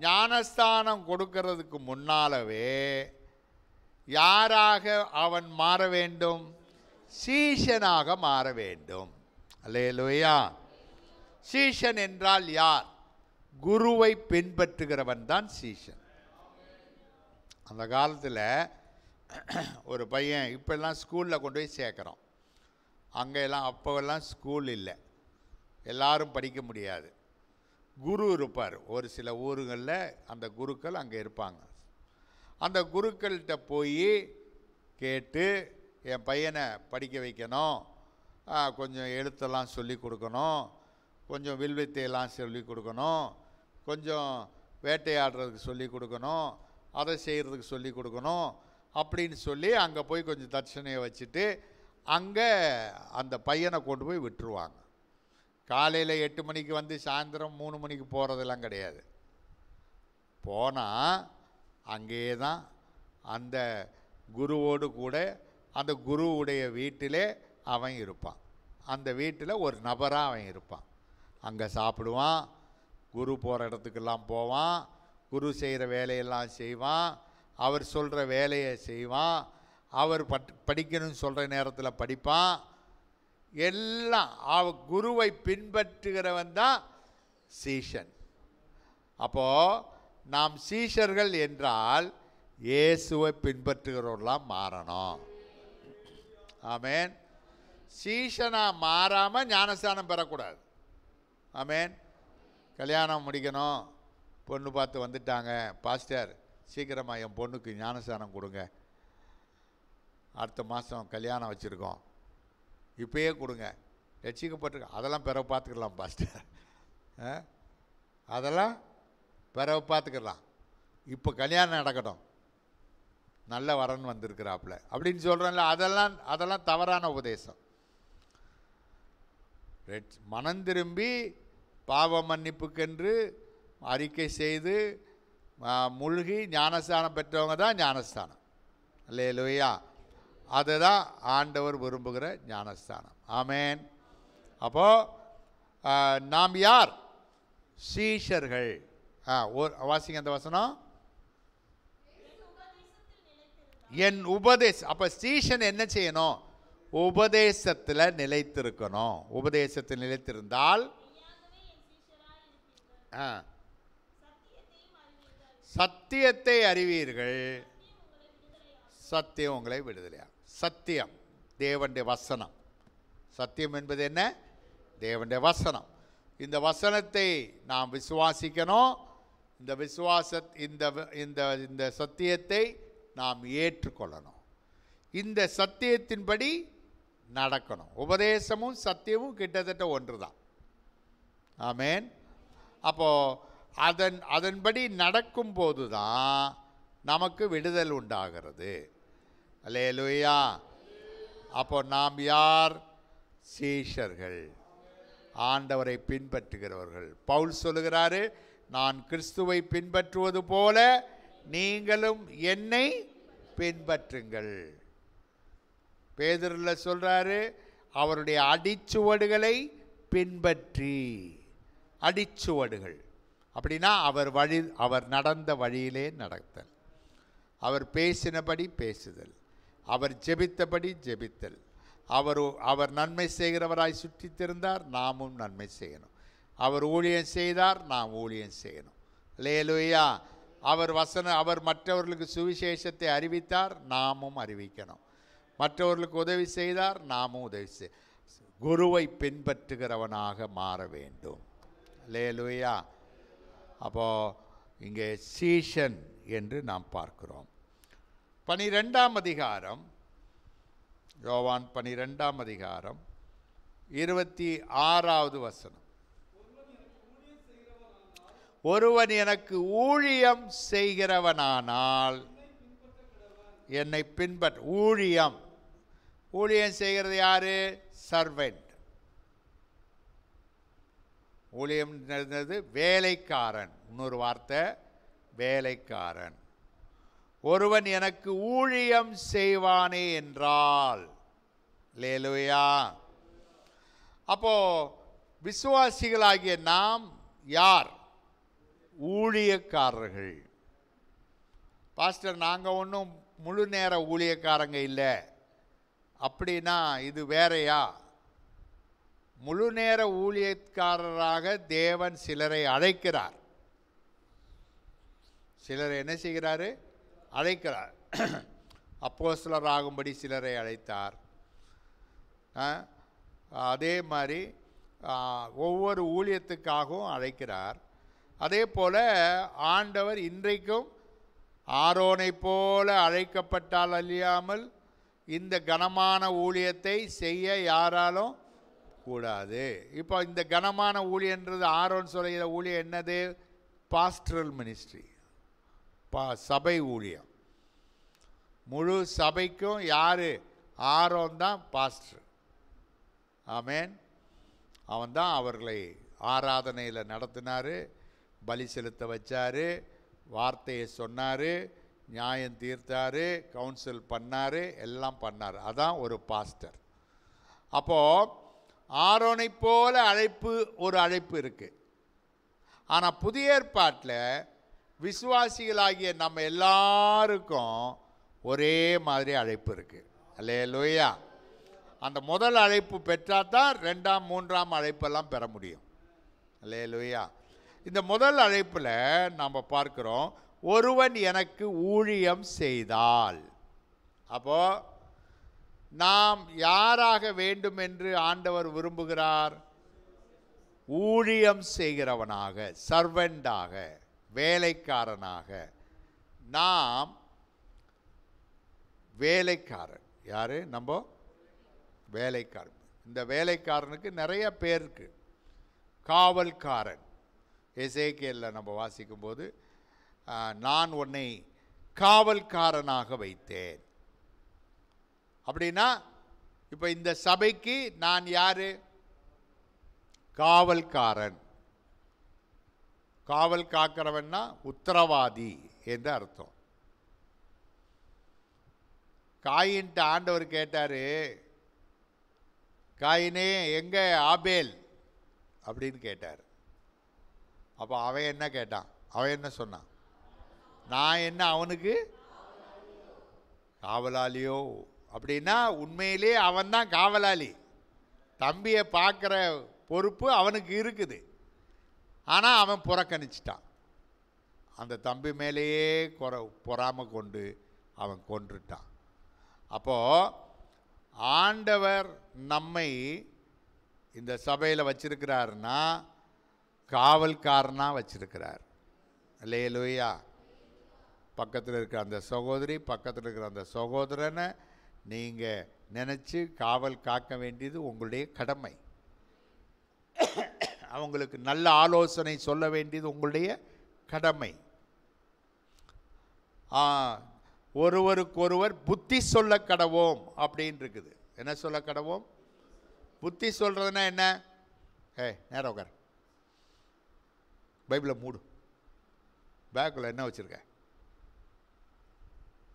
ஞானஸ்தானம் கொடுக்கறதுக்கு முன்னாலவே யாராக அவன் மாற வேண்டும்? சீஷனாக மாற வேண்டும். அல்லேலூயா. சீஷன் என்றால் யார்? குருவை பின்பற்றுகிறவன் தான் சீஷன். அந்த காலத்தில் ஒரு பையன் இப்போல்லாம் ஸ்கூலில் கொண்டு போய் சேர்க்குறோம் அங்கெல்லாம் அப்போல்லாம் ஸ்கூல் இல்லை. எல்லாரும் படிக்க முடியாது. குரு இருப்பார். ஒரு சில ஊருகளில் அந்த குருக்கள் அங்கே இருப்பாங்க. அந்த குருக்கள்கிட்ட போய் கேட்டு என் பையனை படிக்க வைக்கணும். கொஞ்சம் எழுத்தெல்லாம் சொல்லி கொடுக்கணும். கொஞ்சம் வில்வித்தையெல்லாம் சொல்லி கொடுக்கணும். கொஞ்சம் வேட்டையாடுறதுக்கு சொல்லி கொடுக்கணும். அதை செய்கிறதுக்கு சொல்லி கொடுக்கணும். அப்படின்னு சொல்லி அங்கே போய் கொஞ்சம் தட்சணையை வச்சுட்டு அங்கே அந்த பையனை கொண்டு போய் விட்டுருவாங்க. காலையில் எட்டு மணிக்கு வந்து சாயந்தரம் மூணு மணிக்கு போகிறதெல்லாம் கிடையாது. போனால் அங்கேயே தான் அந்த குருவோடு கூட அந்த குருவுடைய வீட்டிலே அவன் இருப்பான். அந்த வீட்டில் ஒரு நபராக அவன் இருப்பான். அங்கே சாப்பிடுவான் குரு போகிற இடத்துக்கெல்லாம் போவான் குரு செய்கிற வேலையெல்லாம் செய்வான் அவர் சொல்கிற வேலையை செய்வான். அவர் பட் படிக்கணும்னு சொல்கிற நேரத்தில் படிப்பான். எல்லாம் அவ குருவை பின்பற்றுகிறவன் தான் சீஷன். அப்போ நாம் சீஷர்கள் என்றால் இயேசுவை பின்பற்றுகிறவர்களாம் மாறணும். ஆமேன். சீஷனாக மாறாமல் ஞானஸ்தானம் பெறக்கூடாது. ஆமேன். கல்யாணம் முடிக்கணும். பொண்ணு பார்த்து வந்துட்டாங்க. பாஸ்டர் சீக்கிரமாக என் பொண்ணுக்கு ஞானஸ்தானம் கொடுங்க. அடுத்த மாதம் கல்யாணம் வச்சுருக்கோம். இப்பயே கொடுங்க. ரட்சிக்கப்பட்டிருக்க அதெல்லாம் பிறகு பார்த்துக்கலாம் பாஸ்டர் ஆ? அதெல்லாம் பிறகு பார்த்துக்கலாம். இப்போ கல்யாணம் நடக்கட்டும். நல்ல வரன் வந்திருக்கிறாப்புல. அப்படின்னு சொல்கிறேன்ல அதெல்லாம் அதெல்லாம் தவறான உபதேசம். மனம் திரும்பி பாவ மன்னிப்புக்கென்று அறிக்கை செய்து முழுகி ஞானஸ்தானம் பெற்றவங்க தான் ஞானஸ்தானம் அல்லேலூயா அதுதான் ஆண்டவர் விரும்புகிற ஞானஸ்தானம் ஆமேன் அப்போது நாம் யார் சீஷர்கள் ஆ ஒரு வாசிங்க அந்த வசனம் என் உபதேச அப்போ ஸ்டீஷன் என்ன செய்யணும் உபதேசத்தில் நிலைத்திருக்கணும் உபதேசத்தில் நிலைத்திருந்தால் ஆ சத்தியத்தை அறிவீர்கள். சத்தியம் உங்களை விடுதலையா? சத்தியம். தேவனுடைய வசனம். சத்தியம் என்பது என்ன? தேவனுடைய வசனம். இந்த வசனத்தை நாம் விசுவாசிக்கணும். இந்த விசுவாச இந்த இந்த இந்த சத்தியத்தை நாம் ஏற்றுக்கொள்ளணும். இந்த சத்தியத்தின்படி நடக்கணும். உபதேசமும் சத்தியமும் கிட்டத்தட்ட ஒன்று தான் ஆமேன். அப்போது அதன் அதன்படி நடக்கும்போது தான் நமக்கு விடுதல் உண்டாகிறது. அல்லேலூயா. அப்போ நாம் யார்? சீஷர்கள். ஆண்டவரை பின்பற்றுகிறவர்கள். பவுல் சொல்லுகிறாரு நான் கிறிஸ்துவை பின்பற்றுவது போல நீங்களும் என்னை பின்பற்றுங்கள். பேதரில் சொல்கிறாரு அவருடைய அடிச்சுவடுகளை பின்பற்றி. அடிச்சுவடுகள். அப்படின்னா அவர் வழி அவர் நடந்த வழியிலே நடத்தல். அவர் பேசினபடி பேசுதல். அவர் ஜெபித்தபடி ஜெபித்தல். அவர் அவர் நன்மை செய்கிறவராய் சுற்றித் திருந்தார் நாமும் நன்மை செய்யணும். அவர் ஊழியம் செய்தார் நாம் ஊழியம் செய்யணும். லேலுயா அவர் வசன அவர் மற்றவர்களுக்கு சுவிசேஷத்தை அறிவித்தார் நாமும் அறிவிக்கணும். மற்றவர்களுக்கு உதவி செய்தார் நாமும் உதவி செய் குருவை பின்பற்றுகிறவனாக மாற வேண்டும். லேலுயா அப்போது இங்கே சீஷன் என்று நாம் பார்க்கிறோம். பனிரெண்டாம் அதிகாரம் யோவான் பனிரெண்டாம் அதிகாரம் இருபத்தி ஆறாவது வசனம். ஒருவன் எனக்கு ஊழியம் செய்கிறவனானால் என்னை பின்பற்ற ஊழியம். ஊழியம் செய்கிறது யாரு? சர்வெண்ட் ஊழியம் என்னது வேலைக்காரன். இன்னொரு வார்த்தை வேலைக்காரன். ஒருவன் எனக்கு ஊழியம் செய்வானே என்றால் லேலுயா அப்போ விசுவாசிகளாகிய நாம் யார்? ஊழியக்காரர்கள். பாஸ்டர் நாங்கள் ஒன்றும் முழு நேர ஊழியக்காரங்க இல்லை. அப்படின்னா இது வேறையா? முழு நேர ஊழியக்காரராக தேவன் சிலரை அழைக்கிறார். சிலரை என்ன செய்கிறாரு? அழைக்கிறார். அப்போஸ்தலர் ஆகும்படி சிலரை அழைத்தார். ஆ, அதே மாதிரி ஒவ்வொரு ஊழியத்துக்காகவும் அழைக்கிறார். அதே போல் ஆண்டவர் இன்றைக்கும் ஆரோனைப் போல அழைக்கப்பட்டால் அழியாமல் இந்த கனமான ஊழியத்தை செய்ய யாராலும் கூடாது. இப்போ இந்த கனமான ஊழியன்றது ஆரோன் சொல்கிற ஊழியம் என்னது? பாஸ்டரல் மினிஸ்ட்ரி பா சபை ஊழியம். முழு சபைக்கும் யார்? ஆரோன் தான் பாஸ்டர் ஆமேன் அவன் தான் அவர்களை ஆராதனையில் நடத்தினார் பலி செலுத்த வச்சார் வார்த்தையை சொன்னார் நியாயம் தீர்த்தார் கவுன்சில் பண்ணார் எல்லாம் பண்ணார். அதான் ஒரு பாஸ்டர் அப்போது ஆரோனைப் போல அழைப்பு ஒரு அழைப்பு இருக்குது ஆனால் புதிய ஏற்பாட்டில் விசுவாசிகளாகிய நம்ம எல்லாருக்கும் ஒரே மாதிரி அழைப்பு இருக்குது அல்லே லோயா அந்த முதல் அழைப்பு பெற்றால் தான் ரெண்டாம் மூன்றாம் அழைப்பெல்லாம் பெற முடியும். அல்லே லோயா இந்த முதல் அழைப்பில் நாம் பார்க்குறோம் ஒருவன் எனக்கு ஊழியம் செய்தால். அப்போது நாம் யாராக வேண்டும் என்று ஆண்டவர் விரும்புகிறார்? ஊழியம் செய்கிறவனாக சர்வெண்டாக வேலைக்காரனாக. நாம் வேலைக்காரன். யாரு? நம்ம வேலைக்காரன். இந்த வேலைக்காரனுக்கு நிறைய பேர் இருக்கு. காவல்காரன். எசேக்கியல்ல நம்ம வாசிக்கும்போது நான் உன்னை காவல்காரனாக வைத்தேன். அப்படின்னா இப்போ இந்த சபைக்கு நான் யார்? காவல்காரன். காவல் காக்கிறவன்னா உத்தரவாதி என்று அர்த்தம். காயின்ட்டு ஆண்டவர் கேட்டார் காயினே எங்கே ஆபேல்? அப்படின்னு கேட்டார். அப்போ அவன் என்ன கேட்டான்? அவன் என்ன சொன்னான்? நான் என்ன அவனுக்கு? காவலாளியோ அப்படின்னா உண்மையிலே அவன்தான் காவலாளி. தம்பியை பார்க்குற பொறுப்பு அவனுக்கு இருக்குது. ஆனால் அவன் புறக்கணிச்சிட்டான். அந்த தம்பி மேலேயே குற பொறாமல் கொண்டு அவன் கொன்றுட்டான். அப்போது ஆண்டவர் நம்மை இந்த சபையில் வச்சிருக்கிறாருன்னா காவல்காரனாக வச்சிருக்கிறார். இல்லையா பக்கத்தில் இருக்கிற அந்த சகோதரி பக்கத்தில் இருக்கிற அந்த சகோதரனை நீங்கள் நினச்சி காவல் காக்க வேண்டியது உங்களுடைய கடமை. அவங்களுக்கு நல்ல ஆலோசனை சொல்ல வேண்டியது உங்களுடைய கடமை. ஒருவருக்கொருவர் புத்தி சொல்ல கடவோம் அப்படின்னு இருக்குது என்ன சொல்ல கடவோம்? புத்தி சொல்கிறதுனா என்ன? ஏ நேரம் உட்கார் பைபிளை மூடு. பேக்கில் என்ன வச்சுருக்க?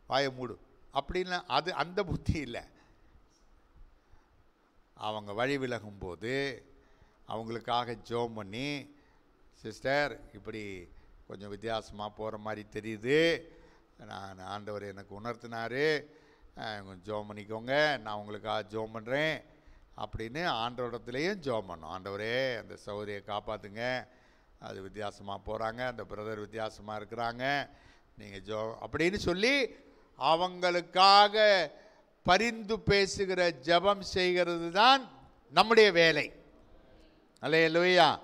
வாயை மூடு. அப்படின்னு அது அந்த புத்தி இல்லை. அவங்க வழி விலகும்போது அவங்களுக்காக ஜோம் பண்ணி சிஸ்டர் இப்படி கொஞ்சம் வித்தியாசமாக போகிற மாதிரி தெரியுது. நான் ஆண்டவர் எனக்கு உணர்த்தினார். கொஞ்சம் ஜோம் பண்ணிக்கோங்க. நான் உங்களுக்காக ஜோம் பண்ணுறேன் அப்படின்னு ஆண்டவரிடத்துலேயும் ஜோம் பண்ணோம். ஆண்டவரே அந்த சௌரியை காப்பாற்றுங்க அது வித்தியாசமாக போகிறாங்க அந்த பிரதர் வித்தியாசமாக இருக்கிறாங்க. நீங்கள் ஜோ அப்படின்னு சொல்லி அவங்களுக்காக பரிந்து பேசுகிற ஜெபம் செய்கிறது தான் நம்முடைய வேலை. அல்லையா லூயா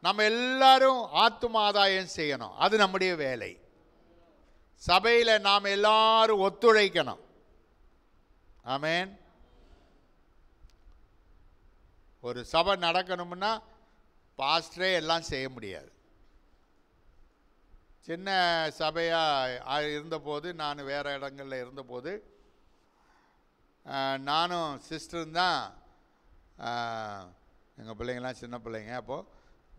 நம்ம எல்லாரும் ஆத்துமாதாயம் செய்யணும். அது நம்முடைய வேலை. சபையில் நாம் எல்லாரும் ஒத்துழைக்கணும். ஆமேன். ஒரு சபை நடக்கணும்னா பாஸ்டரே எல்லாம் செய்ய முடியாது. சின்ன சபையாக இருந்தபோது நான் வேறு இடங்களில் இருந்தபோது நானும் சிஸ்டரும் தான் எங்கள் பிள்ளைங்களாம் சின்ன பிள்ளைங்க அப்போது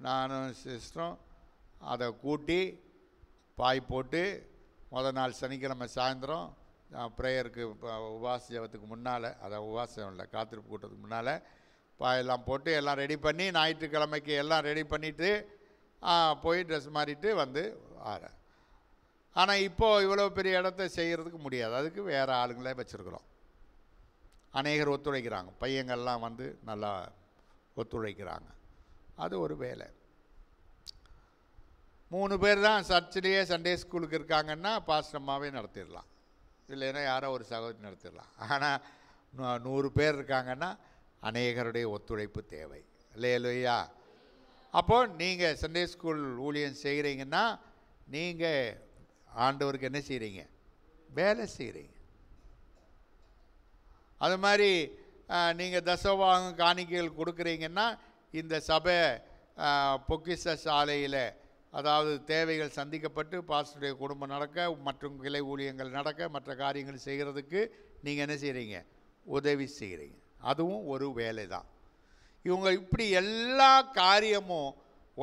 நானும் சிஸ்டரும் அதை கூட்டி பாய் போட்டு முத நாள் சனிக்கிழமை சாயந்தரம் ப்ரேயருக்கு உபாச ஜபத்துக்கு முன்னால் அதான் உபாசம் இல்லை காத்திருப்பு கூட்டத்துக்கு முன்னால் பாயெல்லாம் போட்டு எல்லாம் ரெடி பண்ணி ஞாயிற்றுக்கிழமைக்கு எல்லாம் ரெடி பண்ணிவிட்டு போய் ட்ரெஸ் மாறிட்டு வந்து ஆறேன் ஆனால் இப்போது இவ்வளோ பெரிய இடத்த செய்கிறதுக்கு முடியாது. அதுக்கு வேறு ஆளுங்களே வச்சுருக்குறோம். அநேகர் ஒத்துழைக்கிறாங்க. பையங்கள்லாம் வந்து நல்லா ஒத்துழைக்கிறாங்க. அது ஒரு வேலை. மூணு பேர் தான் சர்ச்சிலேயே சண்டே ஸ்கூலுக்கு இருக்காங்கன்னா பாஸ்டம்மாவே நடத்திடலாம். இல்லைன்னா யாரோ ஒரு சகோதரி நடத்திடலாம். ஆனால் நூறு பேர் இருக்காங்கன்னா அநேகருடைய ஒத்துழைப்பு தேவை. இல்லையா அப்போது நீங்கள் சண்டே ஸ்கூல் ஊழியம் செய்கிறீங்கன்னா நீங்கள் ஆண்டவருக்கு என்ன செய்கிறீங்க வேலை செய்கிறீங்க அது மாதிரி நீங்கள் தசவாகம் காணிக்கைகள் கொடுக்குறீங்கன்னா இந்த சபை பொக்கிச பொக்கிஷ சாலையில் அதாவது தேவைகள் சந்திக்கப்பட்டு பாஸ்டருடைய குடும்பம் நடக்க மற்றும் கிளை ஊழியங்கள் நடக்க மற்ற காரியங்கள் செய்கிறதுக்கு நீங்கள் என்ன செய்கிறீங்க உதவி செய்கிறீங்க அதுவும் ஒரு வேலை தான் இவங்க இப்படி எல்லா காரியமும்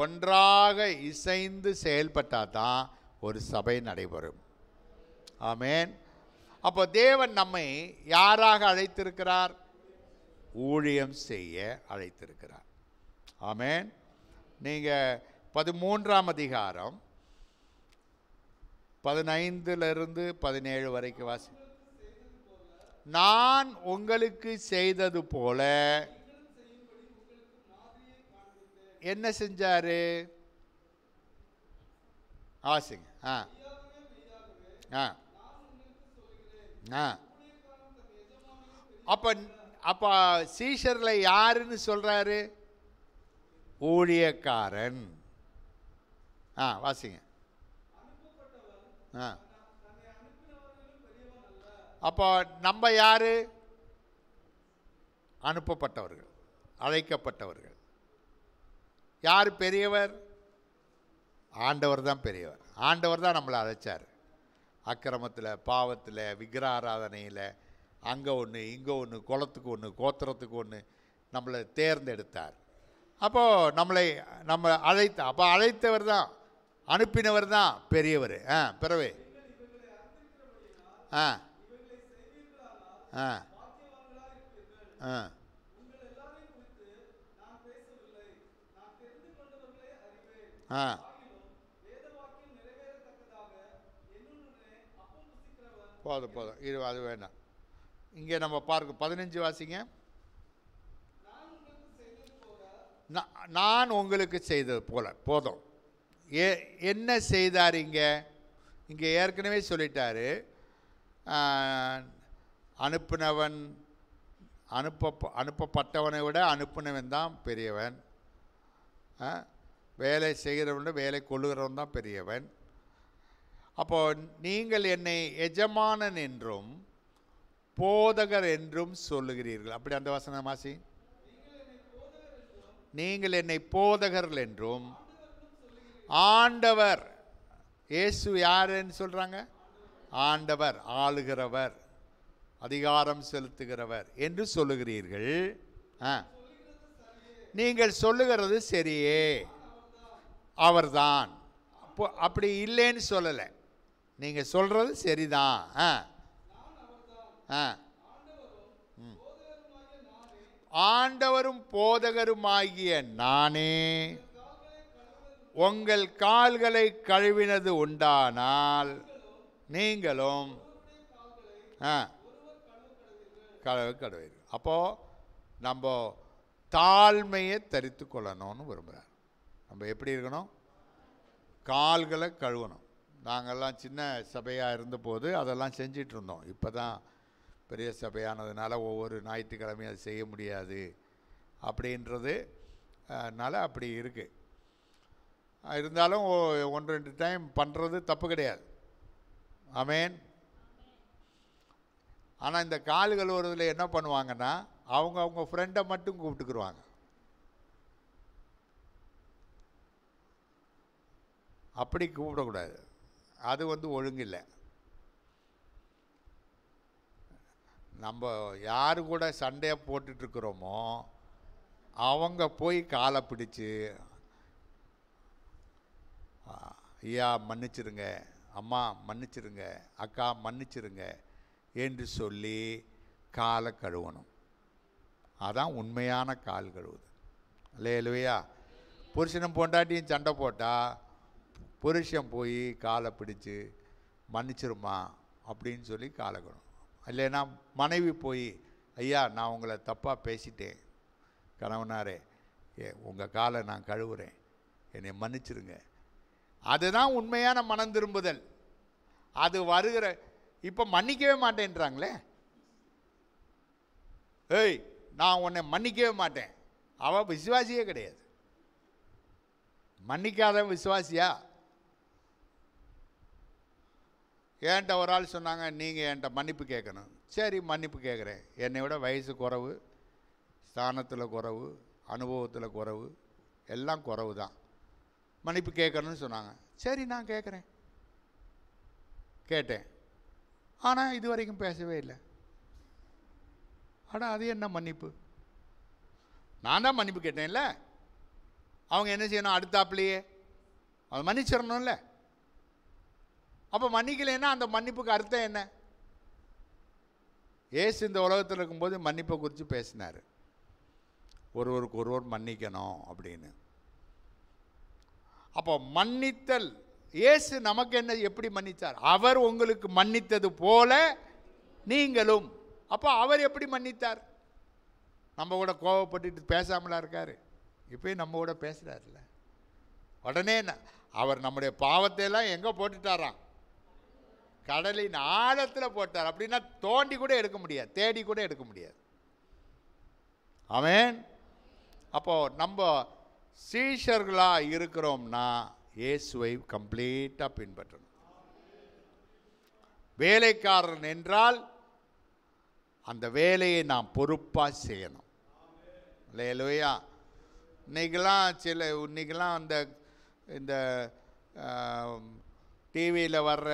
ஒன்றாக இசைந்து செயல்பட்டால் தான் ஒரு சபை நடைபெறும். ஆமேன். அப்போ தேவன் நம்மை யாராக அழைத்திருக்கிறார்? ஊழியம் செய்ய அழைத்திருக்கிறார். ஆமேன். நீங்கள் பதிமூன்றாம் அதிகாரம் பதினைந்திலிருந்து பதினேழு வரைக்கும் வாசி. நான் உங்களுக்கு செய்தது போல என்ன செஞ்சார்? ஆசிங்க. ஆ. ஆ. ஆ. அப்போ அப்போ சீஷரில் யாருன்னு சொல்கிறாரு ஊழியக்காரன். ஆ வாசிங்க. ஆ. அப்போ நம்ம யார்? அனுப்பப்பட்டவர்கள் அழைக்கப்பட்டவர்கள். யார் பெரியவர்? ஆண்டவர் தான் பெரியவர். ஆண்டவர் தான் நம்மளை அழைச்சார். அக்கிரமத்தில் பாவத்தில் விக்கிர ஆராதனையில் அங்கே ஒன்று இங்கே ஒன்று குளத்துக்கு ஒன்று கோத்திரத்துக்கு ஒன்று நம்மளை தேர்ந்தெடுத்தார். அப்போது நம்மளை நம்ம அழைத்த அப்போ அழைத்தவர் தான் அனுப்பினவர் தான் பெரியவர். ஆ பிறவே ஆ ஆ ஆ. ஆ. போதும் போதும். இது அது வேண்டாம். இங்கே நம்ம பார்க்க பதினஞ்சு வாசிங்க. நான் உங்களுக்கு செய்தது போல. போதும். ஏ என்ன செய்தார் இங்கே? இங்கே ஏற்கனவே சொல்லிட்டாரு. அனுப்புனவன் அனுப்ப அனுப்பப்பட்டவனை விட அனுப்பினவன் தான் பெரியவன். வேலை செய்கிறவன் வேலை கொள்ளுகிறவன் தான் பெரியவன். அப்போ நீங்கள் என்னை எஜமானன் என்றும் போதகர் என்றும் சொல்லுகிறீர்கள். அப்படி அந்த வசனம் மாசி. நீங்கள் என்னை போதகர் என்றும் ஆண்டவர் இயேசு யாருன்னு சொல்கிறாங்க ஆண்டவர் ஆளுகிறவர் அதிகாரம் செலுத்துகிறவர் என்று சொல்லுகிறீர்கள். ஆ. நீங்கள் சொல்லுகிறது சரியே. அவர்தான். அப்போ அப்படி இல்லைன்னு சொல்லலை. நீங்கள் சொல்கிறது சரிதான். ஆ. ஆ. ம். ஆண்டவரும் போதகருமாகிய நானே உங்கள் கால்களை கழுவினது உண்டானால் நீங்களும் ஆ. கழுவு கழுவீர்கள் அப்போது நம்ம தாழ்மையை தரித்து கொள்ளணும்னு விரும்புகிறார் நம்ம எப்படி இருக்கணும்? கால்களை கழுவணும். நாங்கள்லாம் சின்ன சபையாக இருந்தபோது அதெல்லாம் செஞ்சிட்ருந்தோம். இப்போ தான் பெரிய சபையானதுனால ஒவ்வொரு ஞாயிற்றுக்கிழமையும் அது செய்ய முடியாது அப்படின்றது அதனால் அப்படி இருக்குது இருந்தாலும் ஒன்று ரெண்டு டைம் பண்ணுறது தப்பு கிடையாது. அமேன் ஆனால் இந்த கால் கழுவுறதுல என்ன பண்ணுவாங்கன்னா அவங்க அவங்க ஃப்ரெண்டை மட்டும் கூப்பிட்டுக்குருவாங்க. அப்படி கூப்பிடக்கூடாது. அது வந்து ஒழுங்கில்லை. நம்ம யார் கூட சண்டையை போட்டுட்ருக்குறோமோ அவங்க போய் காலை பிடிச்சு ஐயா மன்னிச்சிருங்க அம்மா மன்னிச்சிருங்க அக்கா மன்னிச்சிருங்க என்று சொல்லி காலை கழுவணும். அதான் உண்மையான கால் கழுவுது இல்லையா புருஷனும் பொண்டாட்டியும் சண்டை போட்டால் புருஷன் போய் காலை பிடிச்சி மன்னிச்சிருமா அப்படின்னு சொல்லி காலை இல்லைன்னா மனைவி போய் ஐயா நான் உங்களை தப்பாக பேசிட்டேன். கணவனாரே ஏ உங்கள் காலை நான் கழுவுறேன். என்னை மன்னிச்சிருங்க. அதுதான் உண்மையான மனம் திரும்புதல். அது வருகிற இப்போ மன்னிக்கவே மாட்டேன்றாங்களே. ஏய் நான் உன்னை மன்னிக்கவே மாட்டேன். அவள் விசுவாசியே கிடையாது. மன்னிக்காத விசுவாசியா? என்கிட்ட ஒரு ஆள் சொன்னாங்க நீங்கள் என்கிட்ட மன்னிப்பு கேட்கணும். சரி மன்னிப்பு கேட்குறேன். என்னை விட வயசு குறவு ஸ்தானத்தில் குறைவு அனுபவத்தில் குறவு எல்லாம் குறவு தான். மன்னிப்பு கேட்கணும்னு சொன்னாங்க. சரி நான் கேட்குறேன். கேட்டேன். ஆனால் இது வரைக்கும் பேசவே இல்லை. ஆனால் அது என்ன மன்னிப்பு? நான் தான் மன்னிப்பு கேட்டேன்ல. அவங்க என்ன செய்யணும்? அடுத்தாப்புலையே. அதை மன்னிச்சிடணும்ல. அப்போ மன்னிக்கலைன்னா அந்த மன்னிப்புக்கு அர்த்தம் என்ன? ஏசு இந்த உலகத்தில் இருக்கும்போது மன்னிப்பை குறித்து பேசினார். ஒருவருக்கு ஒருவர் மன்னிக்கணும் அப்படின்னு. அப்போ மன்னித்தல் இயேசு நமக்கு என்ன எப்படி மன்னித்தார் அவர் உங்களுக்கு மன்னித்தது போல நீங்களும். அப்போ அவர் எப்படி மன்னித்தார்? நம்ம கூட கோவப்பட்டுட்டு பேசாமலா இருக்கார். இப்பயும் நம்ம கூட பேசுகிறாருல்ல உடனே அவர் நம்முடைய பாவத்தையெல்லாம் எங்கே போட்டுட்டாராம்? கடலின் ஆழத்தில் போட்டார். அப்படின்னா தோண்டி கூட எடுக்க முடியாது. தேடி கூட எடுக்க முடியாது. அவன் அப்போது நம்ம சீஷர்களாக இருக்கிறோம்னா இயேசுவை கம்ப்ளீட்டாக பின்பற்றணும். வேலைக்காரன் என்றால் அந்த வேலையை நாம் பொறுப்பாக செய்யணும். இல்லையா இன்னைக்கெல்லாம் சில இன்னைக்கெல்லாம் அந்த இந்த டிவியில் வர்ற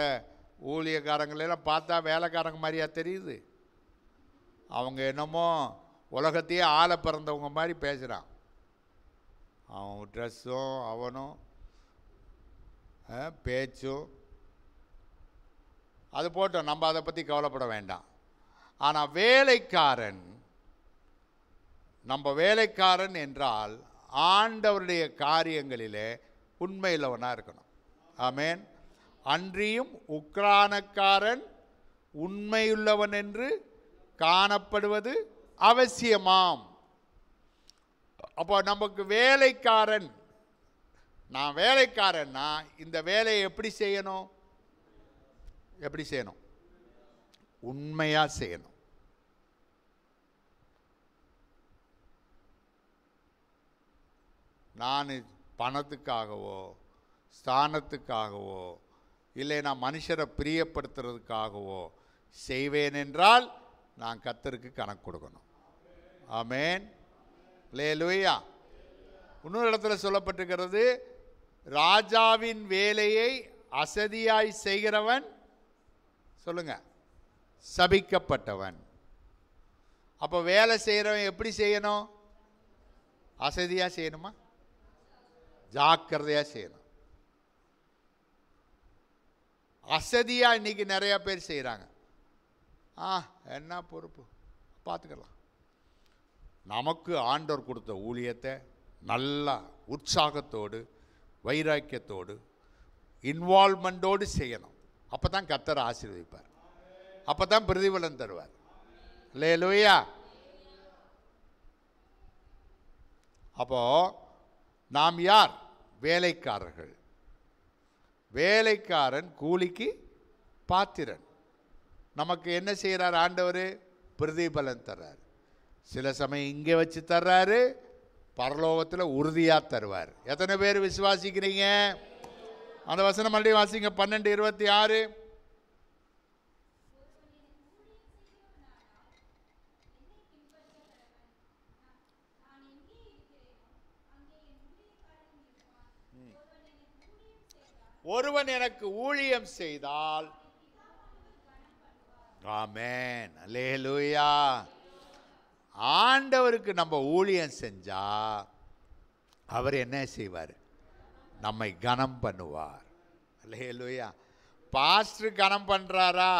ஊழியக்காரங்களெல்லாம் பார்த்தா வேலைக்காரங்க மாதிரியா தெரியுது. அவங்க என்னமோ உலகத்தையே ஆள பிறந்தவங்க மாதிரி பேசுகிறான் அவன் ட்ரெஸ்ஸும் அவனும் ஆ, பேச்சும். அது போட்டோம் நம்ம அதை பற்றி கவலைப்பட வேண்டாம். ஆனால் வேலைக்காரன் நம்ம வேலைக்காரன் என்றால் ஆண்டவருடைய காரியங்களிலே உண்மையுள்ளவனாக இருக்கணும். ஆமேன். அன்றியும் உக்ரானக்காரன் உண்மையுள்ளவன் என்று காணப்படுவது அவசியமாம். அப்போ நமக்கு வேலைக்காரன் நான் வேலைக்காரன்னா இந்த வேலையை எப்படி செய்யணும்? எப்படி செய்யணும்? உண்மையாக செய்யணும். நான் பணத்துக்காகவோ ஸ்தானத்துக்காகவோ இல்லை நான் மனுஷரை பிரியப்படுத்துறதுக்காகவோ செய்வேன் என்றால் நான் கத்தருக்கு கணக்கு கொடுக்கணும். ஆமேன். லே லூயா இன்னொரு இடத்துல சொல்லப்பட்டிருக்கிறது ராஜாவின் வேலையை அசதியாய் செய்கிறவன் சொல்லுங்க சபிக்கப்பட்டவன். அப்போ வேலை செய்கிறவன் எப்படி செய்யணும்? அசதியாக செய்யணுமா? ஜாக்கிரதையாக செய்யணும். அசதியாக இன்றைக்கி நிறையா பேர் செய்கிறாங்க ஆ என்ன பொறுப்பு? பார்த்துக்கலாம் நமக்கு ஆண்டவர் கொடுத்த ஊழியத்தை நல்லா உற்சாகத்தோடு வைராக்கியத்தோடு இன்வால்மெண்ட்டோடு செய்யணும். அப்போ தான் கத்தர் ஆசீர்வதிப்பார். அப்போ தான் பிரதிபலன் தருவார். லே லூயா அப்போது நாம் யார்? வேலைக்காரர்கள். வேலைக்காரன் கூலிக்கு பாத்திரன். நமக்கு என்ன செய்கிறார் ஆண்டவர்? பிரதிபலன் தர்றார். சில சமயம் இங்கே வச்சு தர்றாரு பரலோகத்தில் உறுதியாக தருவார். எத்தனை பேர் விசுவாசிக்கிறீங்க? அந்த வசனம் மறுபடியும் வாசிங்க பன்னெண்டு இருபத்தி ஆறு. ஒருவன் எனக்கு ஊழியம் செய்தால். ஆமேன். அல்லேலூயா. ஆண்டவருக்கு நம்ம ஊழியம் செஞ்சா அவர் என்ன செய்வார்? நம்மை கனம் பண்ணுவார். அல்லேலூயா. பாஸ்டர் கனம் பண்ணுறாரா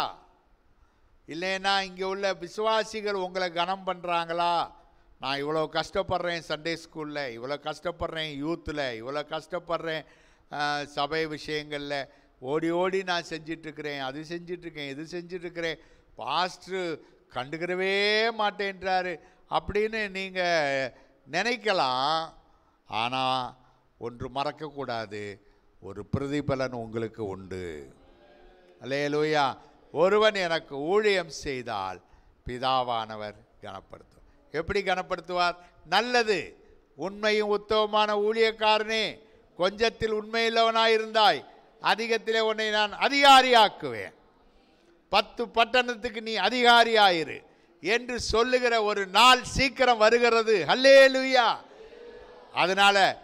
இல்லைன்னா இங்கே உள்ள விசுவாசிகள் உங்களை கனம் பண்ணுறாங்களா நான் இவ்வளோ கஷ்டப்படுறேன் சண்டே ஸ்கூலில் இவ்வளோ கஷ்டப்படுறேன் யூத்தில் இவ்வளோ கஷ்டப்படுறேன் சபை விஷயங்களில் ஓடி ஓடி நான் செஞ்சிட்ருக்கிறேன் அது செஞ்சிட்ருக்கேன் இது செஞ்சிட்ருக்கிறேன். பாஸ்ட்ரு கண்டுக்கிறவே மாட்டேன்றாரு அப்படின்னு நீங்கள் நினைக்கலாம். ஆனால் ஒன்று மறக்கக்கூடாது ஒரு பிரதிபலன் உங்களுக்கு உண்டு. அல்லேலூயா. ஒருவன் எனக்கு ஊழியம் செய்தால் பிதாவானவர் கனப்படுத்துவார். எப்படி கனப்படுத்துவார்? நல்லது. உண்மையும் உத்தமமான ஊழியக்காரனே. கொஞ்சத்தில் உண்மையுள்ளவனாயிருந்தாய் அதிகத்திலே உன்னை நான் அதிகாரியாக்குவேன். பத்து பட்டணத்துக்கு நீ அதிகாரியாயிரு என்று சொல்லுகிற ஒரு நாள் சீக்கிரம் வருகிறது. ஹல்லே ஹல்லேலூயா. அதனால்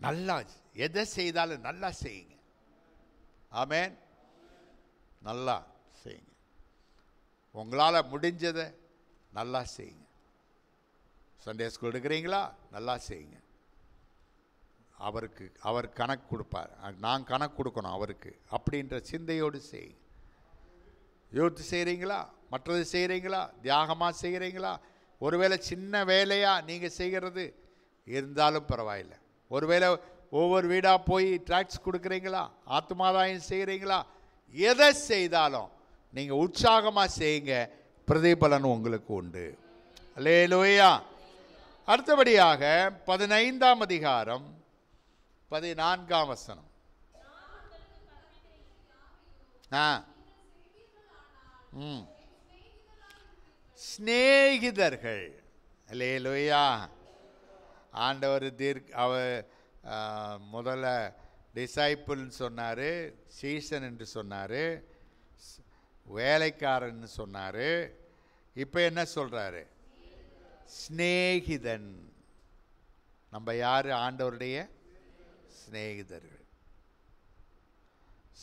நல்லா எதை செய்தாலும் நல்லா செய்யுங்க. ஆமேன். நல்லா செய்யுங்க. உங்களால் முடிஞ்சதை நல்லா செய்யுங்க. சண்டே ஸ்கூல் எடுக்கிறீங்களா? நல்லா செய்யுங்க. அவருக்கு அவர் கணக்கு கொடுப்பார். நான் கணக்கு கொடுக்கணும் அவருக்கு. அப்படின்ற சிந்தையோடு செய். யூத் செய்கிறீங்களா மற்றது செய்கிறீங்களா தியாகமாக செய்கிறீங்களா ஒருவேளை சின்ன வேலையாக நீங்கள் செய்கிறது? இருந்தாலும் பரவாயில்லை. ஒருவேளை ஒவ்வொரு வீடாக போய் ட்ராக்ஸ் கொடுக்குறீங்களா? ஆத்மாதாயம் செய்கிறீங்களா எதை செய்தாலும் நீங்கள் உற்சாகமாக செய்யுங்க. பிரதிபலன் உங்களுக்கு உண்டு. அல்லேலூயா. அடுத்தபடியாக பதினைந்தாம் அதிகாரம் பதினான்காம் வசனம். ஆ. ம். சிநேகிதர்கள். அல்லேலூயா. ஆண்டவர் தீர்க் அவ முதல்ல டிசைப்பிள்னு சொன்னார் சீசன் என்று சொன்னார் வேலைக்காரன்னு சொன்னார் இப்போ என்ன சொல்கிறாரு சிநேகிதன். நம்ம யார்? ஆண்டவருடைய சிநேகிதர்கள்.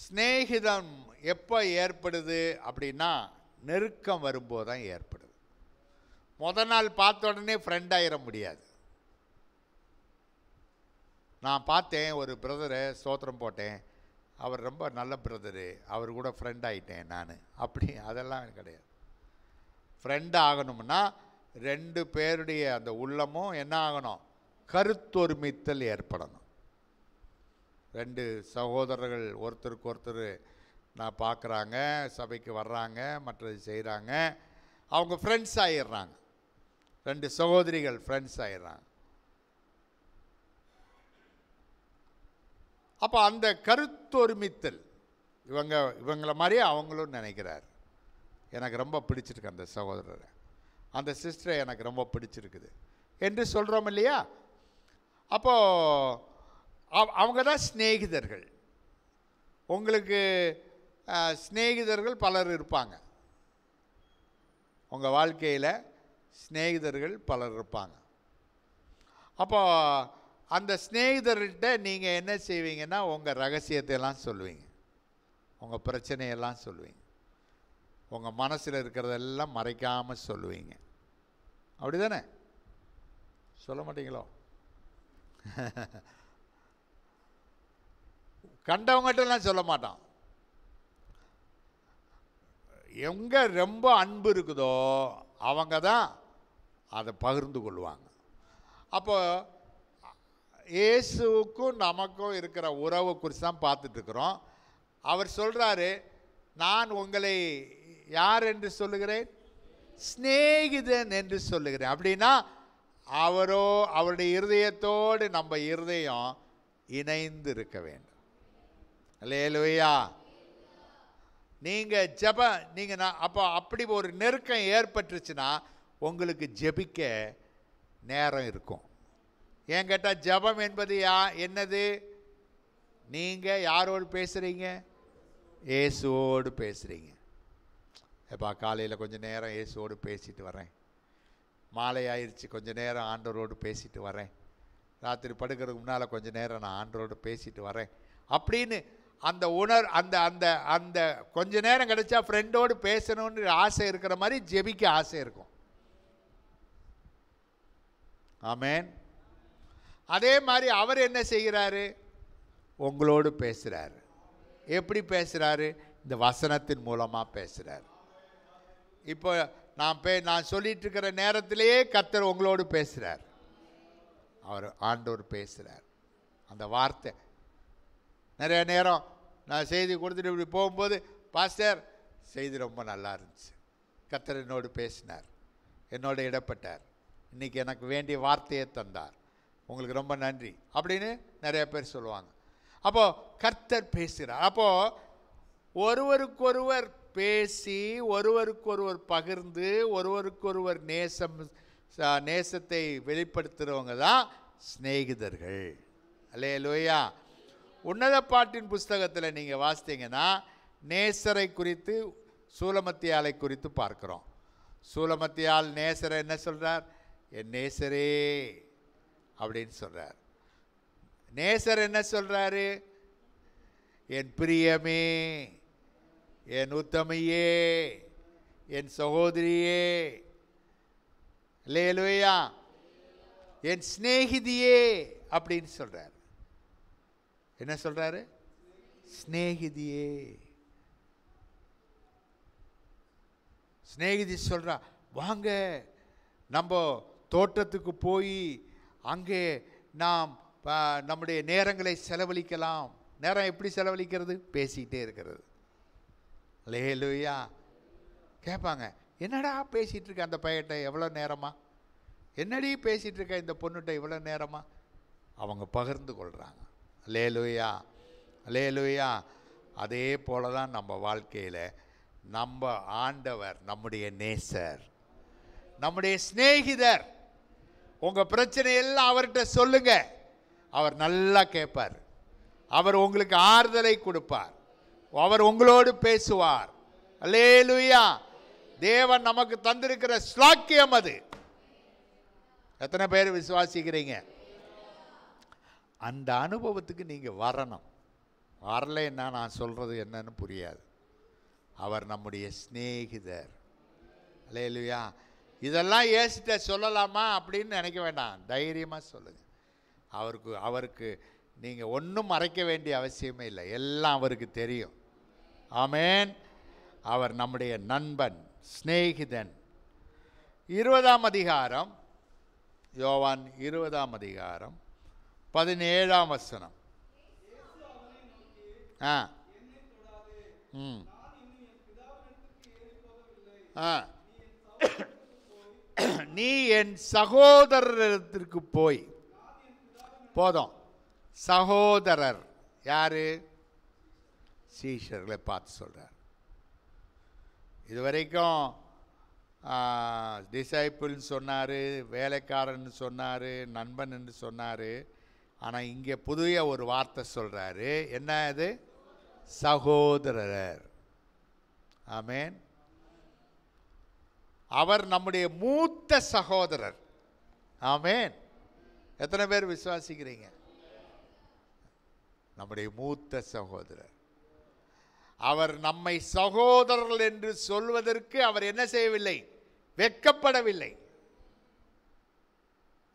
சிநேகிதம் எப்போ ஏற்படுது அப்படின்னா நெருக்கம் வரும்போது தான் ஏற்படுது. முத நாள் பார்த்த உடனே ஃப்ரெண்ட் ஆகிட முடியாது. நான் பார்த்தேன் ஒரு பிரதரை சோத்திரம் போட்டேன். அவர் ரொம்ப நல்ல பிரதரு அவர் கூட ஃப்ரெண்ட் ஆகிட்டேன் நான். அப்படி அதெல்லாம் கிடையாது. ஃப்ரெண்ட் ஆகணும்னா ரெண்டு பேருடைய அந்த உள்ளமும் என்ன ஆகணும்? கருத்தொருமித்தல் ஏற்படணும். ரெண்டு சகோதரர்கள் ஒருத்தருக்கு ஒருத்தர் நான் பார்க்குறாங்க சபைக்கு வர்றாங்க மற்றது செய்கிறாங்க. அவங்க ஃப்ரெண்ட்ஸ் ஆயிடுறாங்க. ரெண்டு சகோதரிகள் ஃப்ரெண்ட்ஸ் ஆயிடுறாங்க. அப்போ அந்த கருத்தொருமித்தல் இவங்க இவங்கள மாதிரியே அவங்களும் நினைக்கிறார். எனக்கு ரொம்ப பிடிச்சிருக்கு அந்த சகோதரரை. அந்த சிஸ்டரை எனக்கு ரொம்ப பிடிச்சிருக்குது. என்று சொல்கிறோம் இல்லையா? அப்போது அவங்க தான் சிநேகிதர்கள். உங்களுக்கு சிநேகிதர்கள் பலர் இருப்பாங்க. உங்கள் வாழ்க்கையில் சிநேகிதர்கள் பலர் இருப்பாங்க. அப்போ அந்த சிநேகிதர்கிட்ட நீங்கள் என்ன செய்வீங்கன்னா உங்கள் ரகசியத்தையெல்லாம் சொல்லுவீங்க. உங்கள் பிரச்சனையெல்லாம் சொல்லுவீங்க. உங்கள் மனசில் இருக்கிறதெல்லாம் மறைக்காமல் சொல்லுவீங்க. அப்படி தானே சொல்ல மாட்டீங்களோ? கண்டவங்ககிட்டலாம் சொல்ல மாட்டான். எங்கே ரொம்ப அன்பு இருக்குதோ அவங்க தான் அதை பகிர்ந்து கொள்வாங்க. அப்போ இயேசுவுக்கும் நமக்கும் இருக்கிற உறவை குறித்து தான் பார்த்துட்ருக்குறோம் அவர் சொல்கிறாரு நான் உங்களை யார் என்று சொல்லுகிறேன்? சிநேகிதன் என்று சொல்லுகிறேன். அப்படின்னா அவரோ அவருடைய இருதயத்தோடு நம்ம இருதயம் இணைந்து இருக்க வேண்டும். அல்லேலூயா நீங்கள் ஜப நீங்கள் நான் அப்போ அப்படி ஒரு நெருக்கம் ஏற்பட்டுருச்சுன்னா உங்களுக்கு ஜெபிக்க நேரம் இருக்கும். ஏன் கேட்டால் ஜெபம் என்பது யா என்னது? நீங்கள் யாரோடு பேசுகிறீங்க ஏசுவோடு பேசுகிறீங்க எப்பா காலையில் கொஞ்சம் நேரம் இயேசுவோடு பேசிட்டு வரேன். மாலை ஆயிடுச்சு கொஞ்ச நேரம் ஆண்டவரோடு பேசிட்டு வரேன். ராத்திரி படுக்கிறதுக்கு முன்னால் கொஞ்ச நேரம் நான் ஆண்டவரோடு பேசிட்டு வரேன். அப்படின்னு அந்த உணர் அந்த அந்த அந்த கொஞ்ச நேரம் கிடைச்சா ஃப்ரெண்டோடு பேசணும்னு ஆசை இருக்கிற மாதிரி ஜெபிக்க ஆசை இருக்கும். ஆமேன். அதே மாதிரி அவர் என்ன செய்கிறாரு? உங்களோடு பேசுகிறாரு எப்படி பேசுகிறாரு இந்த வசனத்தின் மூலமாக பேசுகிறாரு இப்போ நான் பே நான் சொல்லிட்டு இருக்கிற நேரத்திலேயே கத்தர் உங்களோடு பேசுகிறார் அவர் ஆண்டோர் பேசுகிறார் அந்த வார்த்தை நிறைய நேரம் நான் செய்தி கொடுத்துட்டு இப்படி போகும்போது பாஸ்டர் செய்தி ரொம்ப நல்லா இருந்துச்சு. கத்தர் என்னோடு பேசினார். என்னோட இடப்பட்டார். இன்றைக்கி எனக்கு வேண்டிய வார்த்தையை தந்தார். உங்களுக்கு ரொம்ப நன்றி அப்படின்னு நிறைய பேர் சொல்லுவாங்க. அப்போது கர்த்தர் பேசுகிறார். அப்போது ஒருவருக்கொருவர் பேசி ஒருவருக்கொருவர் பகிர்ந்து ஒருவருக்கொருவர் நேசம் நேசத்தை வெளிப்படுத்துகிறவங்க தான் சிநேகிதர்கள். அல்லே லோயா உன்னத பாட்டின் புஸ்தகத்தில் நீங்கள் வாசித்தீங்கன்னா நேசரை குறித்து சூலமத்தியாலை குறித்து பார்க்குறோம். சூலமத்தியால் நேசரை என்ன சொல்கிறார் என் நேசரே அப்படின்னு சொல்கிறார் நேசர் என்ன சொல்கிறாரு என் பிரியமே என் உத்தமையே என் சகோதரியே லேலுவையா என் சிநேகிதியே அப்படின்னு சொல்கிறார் என்ன சொல்கிறாரு சிநேகிதியே சிநேகிதி சொல்கிறா வாங்க நம்ம தோட்டத்துக்கு போய் அங்கே நாம் நம்முடைய நேரங்களை செலவழிக்கலாம். நேரம் எப்படி செலவழிக்கிறது? பேசிக்கிட்டே இருக்கிறது. லேலுயா கேட்பாங்க என்னடா பேசிகிட்டு இருக்க அந்த பையன்ட்ட எவ்வளோ நேரமா? என்னடி பேசிகிட்டு இருக்க இந்த பொண்ணுகிட்ட இவ்வளோ நேரமா? அவங்க பகிர்ந்து கொள்கிறாங்க லேலுயா லேலுயா அதே போல தான் நம்ம வாழ்க்கையில் நம்ம ஆண்டவர் நம்முடைய நேசர் நம்முடைய சிநேகிதர். உங்கள் பிரச்சனையெல்லாம் அவர்கிட்ட சொல்லுங்க. அவர் நல்லா கேட்பார் அவர் உங்களுக்கு ஆறுதலை கொடுப்பார். அவர் உங்களோடு பேசுவார். அல்லேலுயா தேவன் நமக்கு தந்திருக்கிற ஸ்லாக்கியம் அது. எத்தனை பேர் விசுவாசிக்கிறீங்க? அந்த அனுபவத்துக்கு நீங்கள் வரணும். வரலைன்னா நான் சொல்கிறது என்னன்னு புரியாது. அவர் நம்முடைய சிநேகிதர். இல்லையா இதெல்லாம் ஏசிட்ட சொல்லலாமா அப்படின்னு நினைக்க வேண்டாம். தைரியமாக சொல்லுங்கள் அவருக்கு அவருக்கு நீங்கள் ஒன்றும் மறைக்க வேண்டிய அவசியமே இல்லை. எல்லாம் அவருக்கு தெரியும். ஆமேன். அவர் நம்முடைய நண்பன் சிநேகிதன். இருபதாம் அதிகாரம் யோவான் இருபதாம் அதிகாரம் பதினேழாம் வசனம். ஆ. ம். ஆ. நீ என் சகோதரத்திற்கு போய். போதும். சகோதரர். யார்? சீஷர்களை பார்த்து சொல்றார். இதுவரைக்கும் டிசைபிள்னு சொன்னார் வேலைக்காரன் சொன்னார் நண்பன் என்று சொன்னார். ஆனால் இங்கே புதிய ஒரு வார்த்தை சொல்கிறாரு என்ன அது? சகோதரர். ஆமேன். அவர் நம்முடைய மூத்த சகோதரர். ஆமேன். எத்தனை பேர் விசுவாசிக்கிறீங்க? நம்முடைய மூத்த சகோதரர். அவர் நம்மை சகோதரர்கள் என்று சொல்வதற்கு அவர் என்ன செய்யவில்லை? வெட்கப்படவில்லை.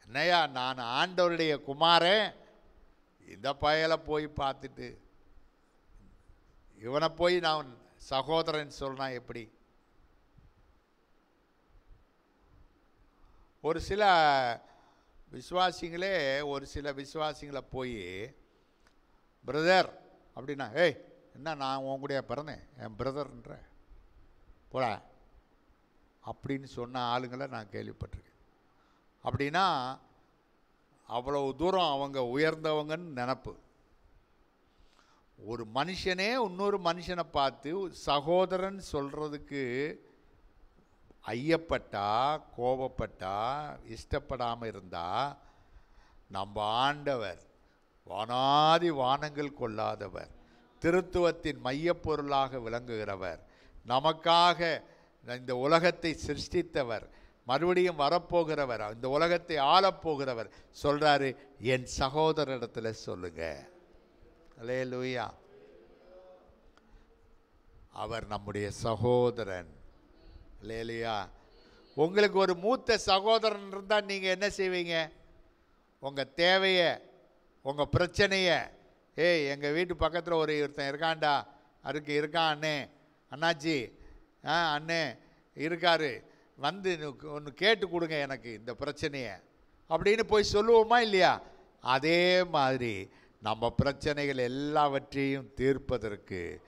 என்னையா நான் ஆண்டவருடைய குமாரன் இந்த பயலை போய் பார்த்துட்டு இவனை போய் நான் சகோதரன் சொன்னா எப்படி? ஒரு சில விசுவாசிங்களே ஒரு சில விசுவாசிங்களை போய் பிரதர் அப்படின்னா ஏய் என்ன நான் உன் கூடயா பிறந்தேன்? என் பிரதர்ன்ற போடா அப்படின்னு சொன்ன ஆளுங்களை நான் கேள்விப்பட்டிருக்கேன். அப்படின்னா அவ்வளவு தூரம் அவங்க உயர்ந்தவங்கன்னு நினப்பு. ஒரு மனுஷனே இன்னொரு மனுஷனை பார்த்து சகோதரன் சொல்கிறதுக்கு ஐயப்பட்டா கோபப்பட்டா இஷ்டப்படாமல் இருந்தால் நம்ம ஆண்டவர் வானாதி வானங்கள் கொள்ளாதவர் திருத்துவத்தின் மையப்பொருளாக விளங்குகிறவர் நமக்காக இந்த உலகத்தை சிருஷ்டித்தவர் மறுபடியும் வரப்போகிறவர் இந்த உலகத்தை ஆளப்போகிறவர். சொல்கிறாரு என் சகோதரிடத்தில் சொல்லுங்க. அலே லூயா அவர் நம்முடைய சகோதரன். லேலியா உங்களுக்கு ஒரு மூத்த சகோதரன் இருந்தால் நீங்கள் என்ன செய்வீங்க? உங்கள் தேவையை உங்கள் பிரச்சனையை ஏய் எங்கள் வீட்டு பக்கத்தில் ஒரு ஒருத்தன் இருக்கான்டா அதுக்கு இருக்கான் அண்ணே. அண்ணாச்சி. ஆ அண்ணே இருக்காரு. வந்து ஒன்று கேட்டு கொடுங்க எனக்கு இந்த பிரச்சனையை. அப்படின்னு போய் சொல்லுவோமா இல்லையா? அதே மாதிரி நம்ம பிரச்சனைகள் எல்லாவற்றையும் தீர்ப்பதற்கு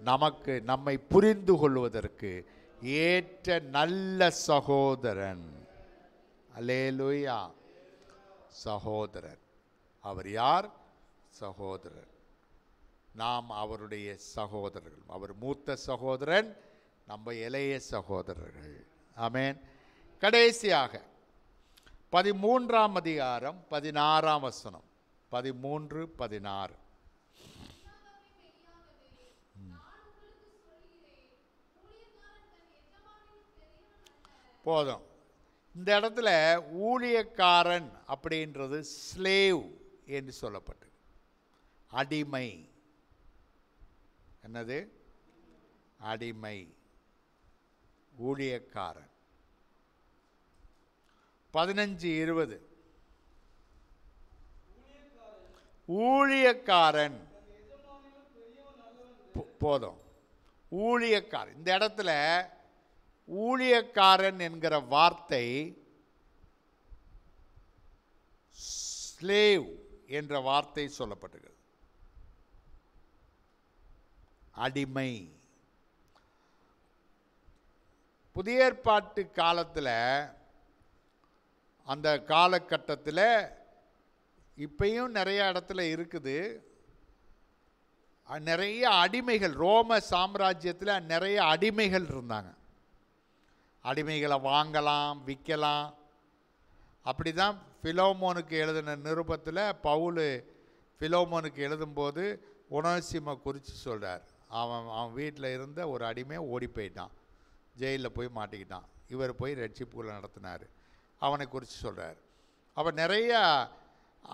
நமக்கு நம்மை புரிந்து கொள்வதற்கு ஏற்ற நல்ல சகோதரன். அலேலுயா சகோதரன் அவர் யார்? சகோதரன் நாம் அவருடைய சகோதரர்கள். அவர் மூத்த சகோதரன் நம்ம இளைய சகோதரர்கள். அமேன் கடைசியாக பதிமூன்றாம் அதிகாரம் பதினாறாம் வசனம். பதிமூன்று பதினாறு. போதும். இந்த இடத்துல ஊழியக்காரன் அப்படின்றது ஸ்லேவ் என்று சொல்லப்பட்டது. அடிமை. என்னது? அடிமை. ஊழியக்காரன். பதினஞ்சு இருபது. ஊழியக்காரன். போ- போதும். ஊழியக்காரன். இந்த இடத்துல ஊழியக்காரன் என்கிற வார்த்தை ஸ்லேவ் என்ற வார்த்தை சொல்லப்பட்டுகிறது அடிமை. புதிய ஏற்பாட்டு காலத்தில் அந்த காலகட்டத்தில் இப்பையும் நிறைய இடத்துல இருக்குது. நிறைய அடிமைகள் ரோம சாம்ராஜ்யத்தில் நிறைய அடிமைகள் இருந்தாங்க. அடிமைகளை வாங்கலாம் விற்கலாம். அப்படி தான் ஃபிலோமோனுக்கு எழுதின நிருபத்தில் பவுல் ஃபிலோமோனுக்கு எழுதும்போது உணர்சிமை குறித்து சொல்கிறார் அவன் அவன் வீட்டில் இருந்த ஒரு அடிமை ஓடி போயிட்டான். ஜெயிலில் போய் மாட்டிக்கிட்டான். இவர் போய் ரட்சிப்புகளை நடத்தினார். அவனை குறித்து சொல்கிறார் அப்போ நிறையா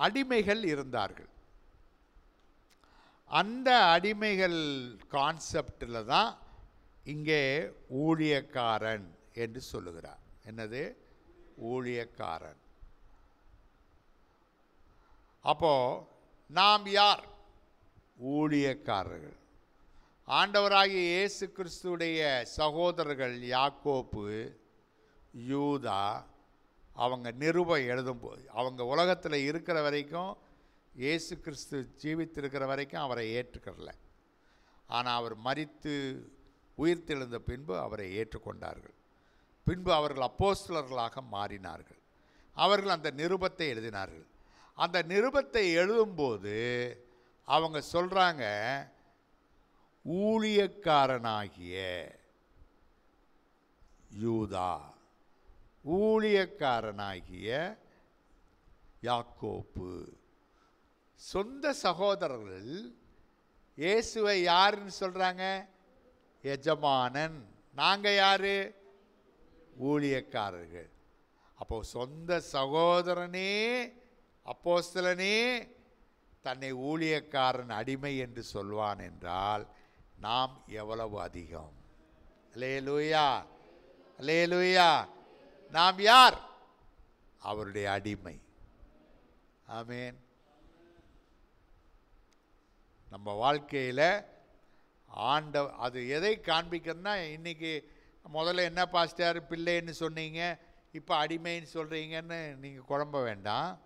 அடிமைகள் இருந்தார்கள். அந்த அடிமைகள் கான்செப்டில் தான் இங்கே ஊழியக்காரன் என்று சொல்லுகிறார். என்னது? ஊழியக்காரன். அப்போது நாம் யார்? ஊழியக்காரர்கள். ஆண்டவராகிய இயேசு கிறிஸ்துடைய சகோதரர்கள் யாக்கோப்பு யூதா அவங்க நிருபம் எழுதும்போது அவங்க உலகத்தில் இருக்கிற வரைக்கும் இயேசு கிறிஸ்து ஜீவித்திருக்கிற வரைக்கும் அவரை ஏற்றுக்கிறல. ஆனால் அவர் மறித்து உயிர்த்தெழுந்த பின்பு அவரை ஏற்றுக்கொண்டார்கள். பின்பு அவர்கள் அப்போஸ்தலர்களாக மாறினார்கள். அவர்கள் அந்த நிருபத்தை எழுதினார்கள். அந்த நிருபத்தை எழுதும்போது அவங்க சொல்கிறாங்க ஊழியக்காரனாகிய யூதா. ஊழியக்காரனாகிய யாக்கோப்பு சொந்த சகோதரர்கள் இயேசுவை யாருன்னு சொல்கிறாங்க எஜமானன். நாங்கள் யாரு? ஊழியக்காரர்கள். அப்போ சொந்த சகோதரனே அப்போஸ்தலனே தன்னை ஊழியக்காரன் அடிமை என்று சொல்வான் என்றால் நாம் எவ்வளவு அதிகம்? லேலூயா லேலூயா நாம் யார்? அவருடைய அடிமை. ஆமேன். நம்ம வாழ்க்கையில் ஆண்ட அது எதை காண்பிக்கிறதுனா இன்றைக்கி முதல்ல என்ன பாஸ்டர் பிள்ளைன்னு சொன்னீங்க இப்போ அடிமைன்னு சொல்கிறீங்கன்னு நீங்கள் குழம்ப வேண்டாம்.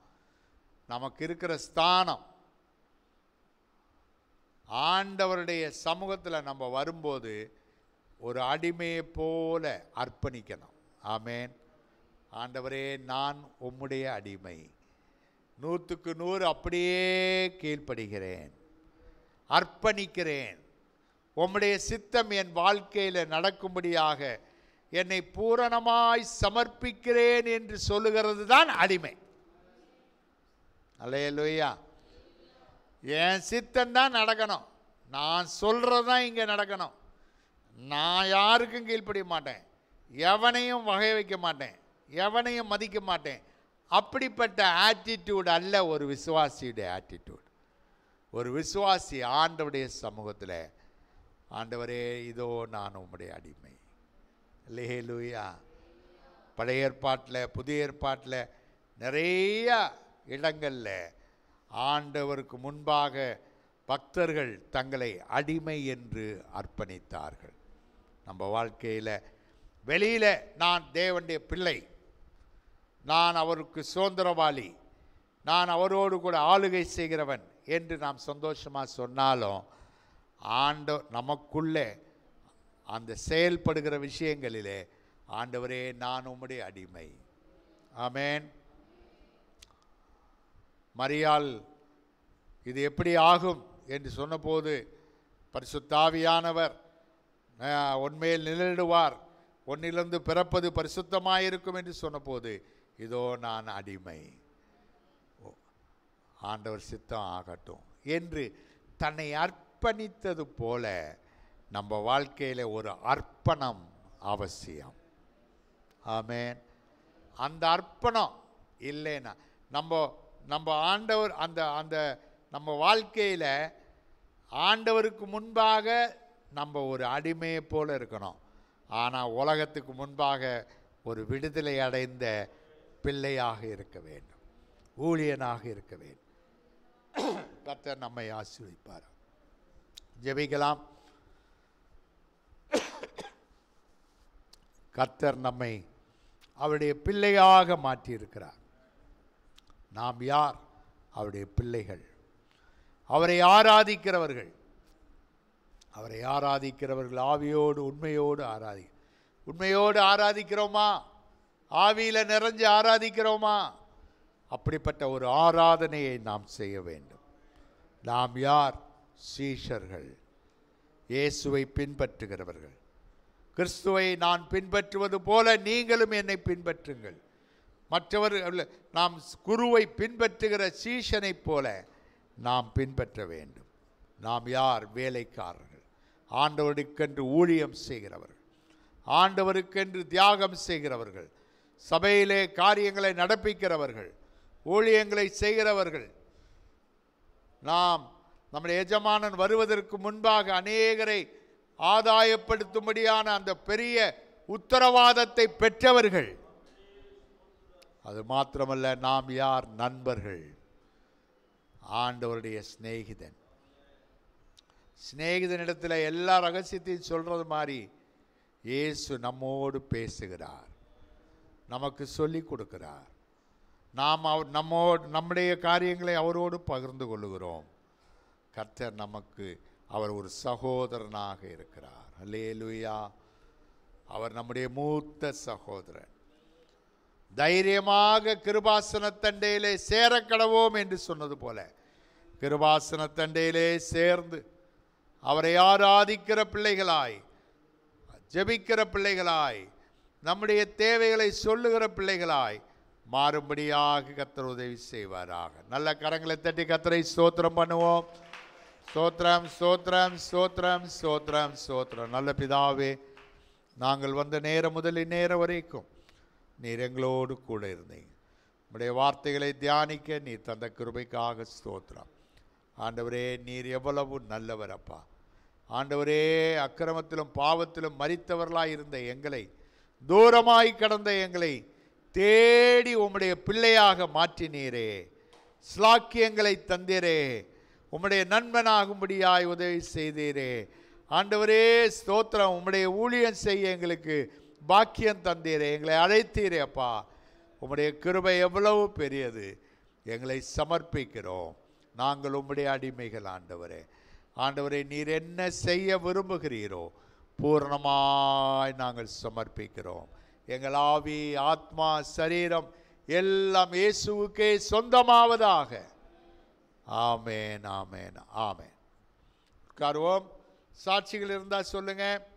நமக்கு இருக்கிற ஸ்தானம் ஆண்டவருடைய சமூகத்தில் நம்ம வரும்போது ஒரு அடிமையை போல அர்ப்பணிக்கணும். ஆமேன். ஆண்டவரே நான் உம்முடைய அடிமை. நூற்றுக்கு நூறு அப்படியே கீழ்ப்படுகிறேன். அர்ப்பணிக்கிறேன். உம்முடைய சித்தம் என் வாழ்க்கையில் நடக்கும்படியாக என்னை பூரணமாய் சமர்ப்பிக்கிறேன் என்று சொல்லுகிறது தான் அடிமை. அல்லையா என் சித்தம் தான் நடக்கணும். நான் சொல்கிறது தான் இங்கே நடக்கணும். நான் யாருக்கும் கீழ்ப்படிய மாட்டேன். எவனையும் வகை வைக்க மாட்டேன். எவனையும் மதிக்க மாட்டேன். அப்படிப்பட்ட ஆட்டிடியூட் அல்ல ஒரு விசுவாசியுடைய ஆட்டிடியூட் ஒரு விசுவாசி ஆண்டவுடைய சமூகத்தில் ஆண்டவரே இதோ நான் உம்முடைய அடிமை. லேலூயா பழைய ஏற்பாட்டில் புதிய ஏற்பாட்டில் நிறைய இடங்களில் ஆண்டவருக்கு முன்பாக பக்தர்கள் தங்களை அடிமை என்று அர்ப்பணித்தார்கள். நம்ம வாழ்க்கையில் வெளியில் நான் தேவனுடைய பிள்ளை நான் அவருக்கு சுதந்திரவாளி நான் அவரோடு கூட ஆளுகை செய்கிறவன் என்று நாம் சந்தோஷமாக சொன்னாலும் ஆண்ட நமக்குள்ளே அந்த செயல்படுகிற விஷயங்களிலே ஆண்டவரே நான் உம்முடைய அடிமை. ஆமேன். மரியால் இது எப்படி ஆகும் என்று சொன்னபோது பரிசுத்தாவியானவர் உண்மையில் நிழலிடுவார் உன்னிலிருந்து பிறப்பது பரிசுத்தமாயிருக்கும் என்று சொன்னபோது இதோ நான் அடிமை. ஆண்டவர் சித்தம் ஆகட்டும் என்று தன்னை அர்ப்பணித்தது போல நம்ம வாழ்க்கையில் ஒரு அர்ப்பணம் அவசியம். ஆமென். அந்த அர்ப்பணம் இல்லைன்னா நம்ம நம்ம ஆண்டவர் அந்த அந்த நம்ம வாழ்க்கையில் ஆண்டவருக்கு முன்பாக நம்ம ஒரு அடிமையை போல் இருக்கணும். ஆனால் உலகத்துக்கு முன்பாக ஒரு விடுதலை அடைந்த பிள்ளையாக இருக்க வேண்டும். ஊழியனாக இருக்க வேண்டும். கர்த்தர் நம்மை ஆசீர்வதிப்பார் ஜெபிக்கலாம். கர்த்தர் நம்மை அவருடைய பிள்ளையாக மாற்றியிருக்கிறார். நாம் யார்? அவருடைய பிள்ளைகள். அவரை ஆராதிக்கிறவர்கள். அவரை ஆராதிக்கிறவர்கள் ஆவியோடு உண்மையோடு ஆராதி உண்மையோடு ஆராதிக்கிறோமா? ஆவியில் நிறைஞ்சு ஆராதிக்கிறோமா? அப்படிப்பட்ட ஒரு ஆராதனையை நாம் செய்ய வேண்டும். நாம் யார்? சீஷர்கள். இயேசுவை பின்பற்றுகிறவர்கள். கிறிஸ்துவை நான் பின்பற்றுவது போல நீங்களும் என்னை பின்பற்றுங்கள். மற்றவர் அல்ல, நாம் குருவை பின்பற்றுகிற சீஷனைப் போல நாம் பின்பற்ற வேண்டும். நாம் யார்? வேலைக்காரர்கள். ஆண்டவருக்கென்று ஊழியம் செய்கிறவர்கள். ஆண்டவருக்கென்று தியாகம் செய்கிறவர்கள். சபையிலே காரியங்களை நடப்பிக்கிறவர்கள். ஊழியங்களை செய்கிறவர்கள். நாம் நம்முடைய எஜமானன் வருவதற்கு முன்பாக அநேகரை ஆதாயப்படுத்தும்படியான அந்த பெரிய உத்தரவாதத்தை பெற்றவர்கள். அது மாத்திரமல்ல நாம் யார்? நண்பர்கள். ஆண்டவருடைய சிநேகிதன். சிநேகிதனிடத்தில் எல்லா ரகசியத்தையும் சொல்கிறது மாதிரி இயேசு நம்மோடு பேசுகிறார். நமக்கு சொல்லி கொடுக்கிறார். நாம் அவர் நம்மோடு நம்முடைய காரியங்களை அவரோடு பகிர்ந்து கொள்ளுகிறோம். கர்த்தர் நமக்கு அவர் ஒரு சகோதரனாக இருக்கிறார். அல்லேலூயா. அவர் நம்முடைய மூத்த சகோதரன். தைரியமாக கிருபாசனத்தண்டையிலே சேரக்கடவோம் என்று சொன்னது போல. கிருபாசனத்தண்டையிலே சேர்ந்து அவரை ஆராதிக்கிற பிள்ளைகளாய் ஜெபிக்கிற பிள்ளைகளாய் நம்முடைய தேவைகளை சொல்லுகிற பிள்ளைகளாய் மாறும்படியாக கத்தர் உதவி செய்வாராக. நல்ல கரங்களை தட்டி கத்தரை ஸ்தோத்திரம் பண்ணுவோம். ஸ்தோத்திரம் ஸ்தோத்திரம் ஸ்தோத்திரம் ஸ்தோத்திரம் ஸ்தோத்திரம். நல்ல பிதாவே நாங்கள் வந்த நேரம் முதல் நேரம் வரைக்கும் நீர் எங்களோடு கூட இருந்தீங்க. உம்முடைய வார்த்தைகளை தியானிக்க நீர் தந்த கிருபைக்காக ஸ்தோத்திரம். ஆண்டவரே நீர் எவ்வளவு நல்லவர் அப்பா. ஆண்டவரே அக்கிரமத்திலும் பாவத்திலும் மறித்தவர்களாக இருந்த எங்களை தூரமாய் கடந்த எங்களை தேடி உம்முடைய பிள்ளையாக மாற்றினீரே. ஸ்லாக்கியங்களை தந்தீரே. உம்முடைய நண்பனாகும்படியாய் உதவி செய்தீரே. ஆண்டவரே ஸ்தோத்திரம். உம்முடைய ஊழியம் செய்ய எங்களுக்கு பாக்கியம் தந்தீரே எங்களை அழைத்தீரே அப்பா. உம்முடைய கிருபை எவ்வளவு பெரியது. எங்களை சமர்ப்பிக்கிறோம். நாங்கள் உம்முடைய அடிமைகள் ஆண்டவரே. ஆண்டவரே நீர் என்ன செய்ய விரும்புகிறீரோ பூரணமாய் நாங்கள் சமர்ப்பிக்கிறோம். எங்கள் ஆவி ஆத்மா சரீரம் எல்லாம் இயேசுவுக்கே சொந்தமாவதாக. ஆமேன் ஆமேன் ஆமேன். உட்காருவோம். சாட்சிகள் இருந்தால் சொல்லுங்கள்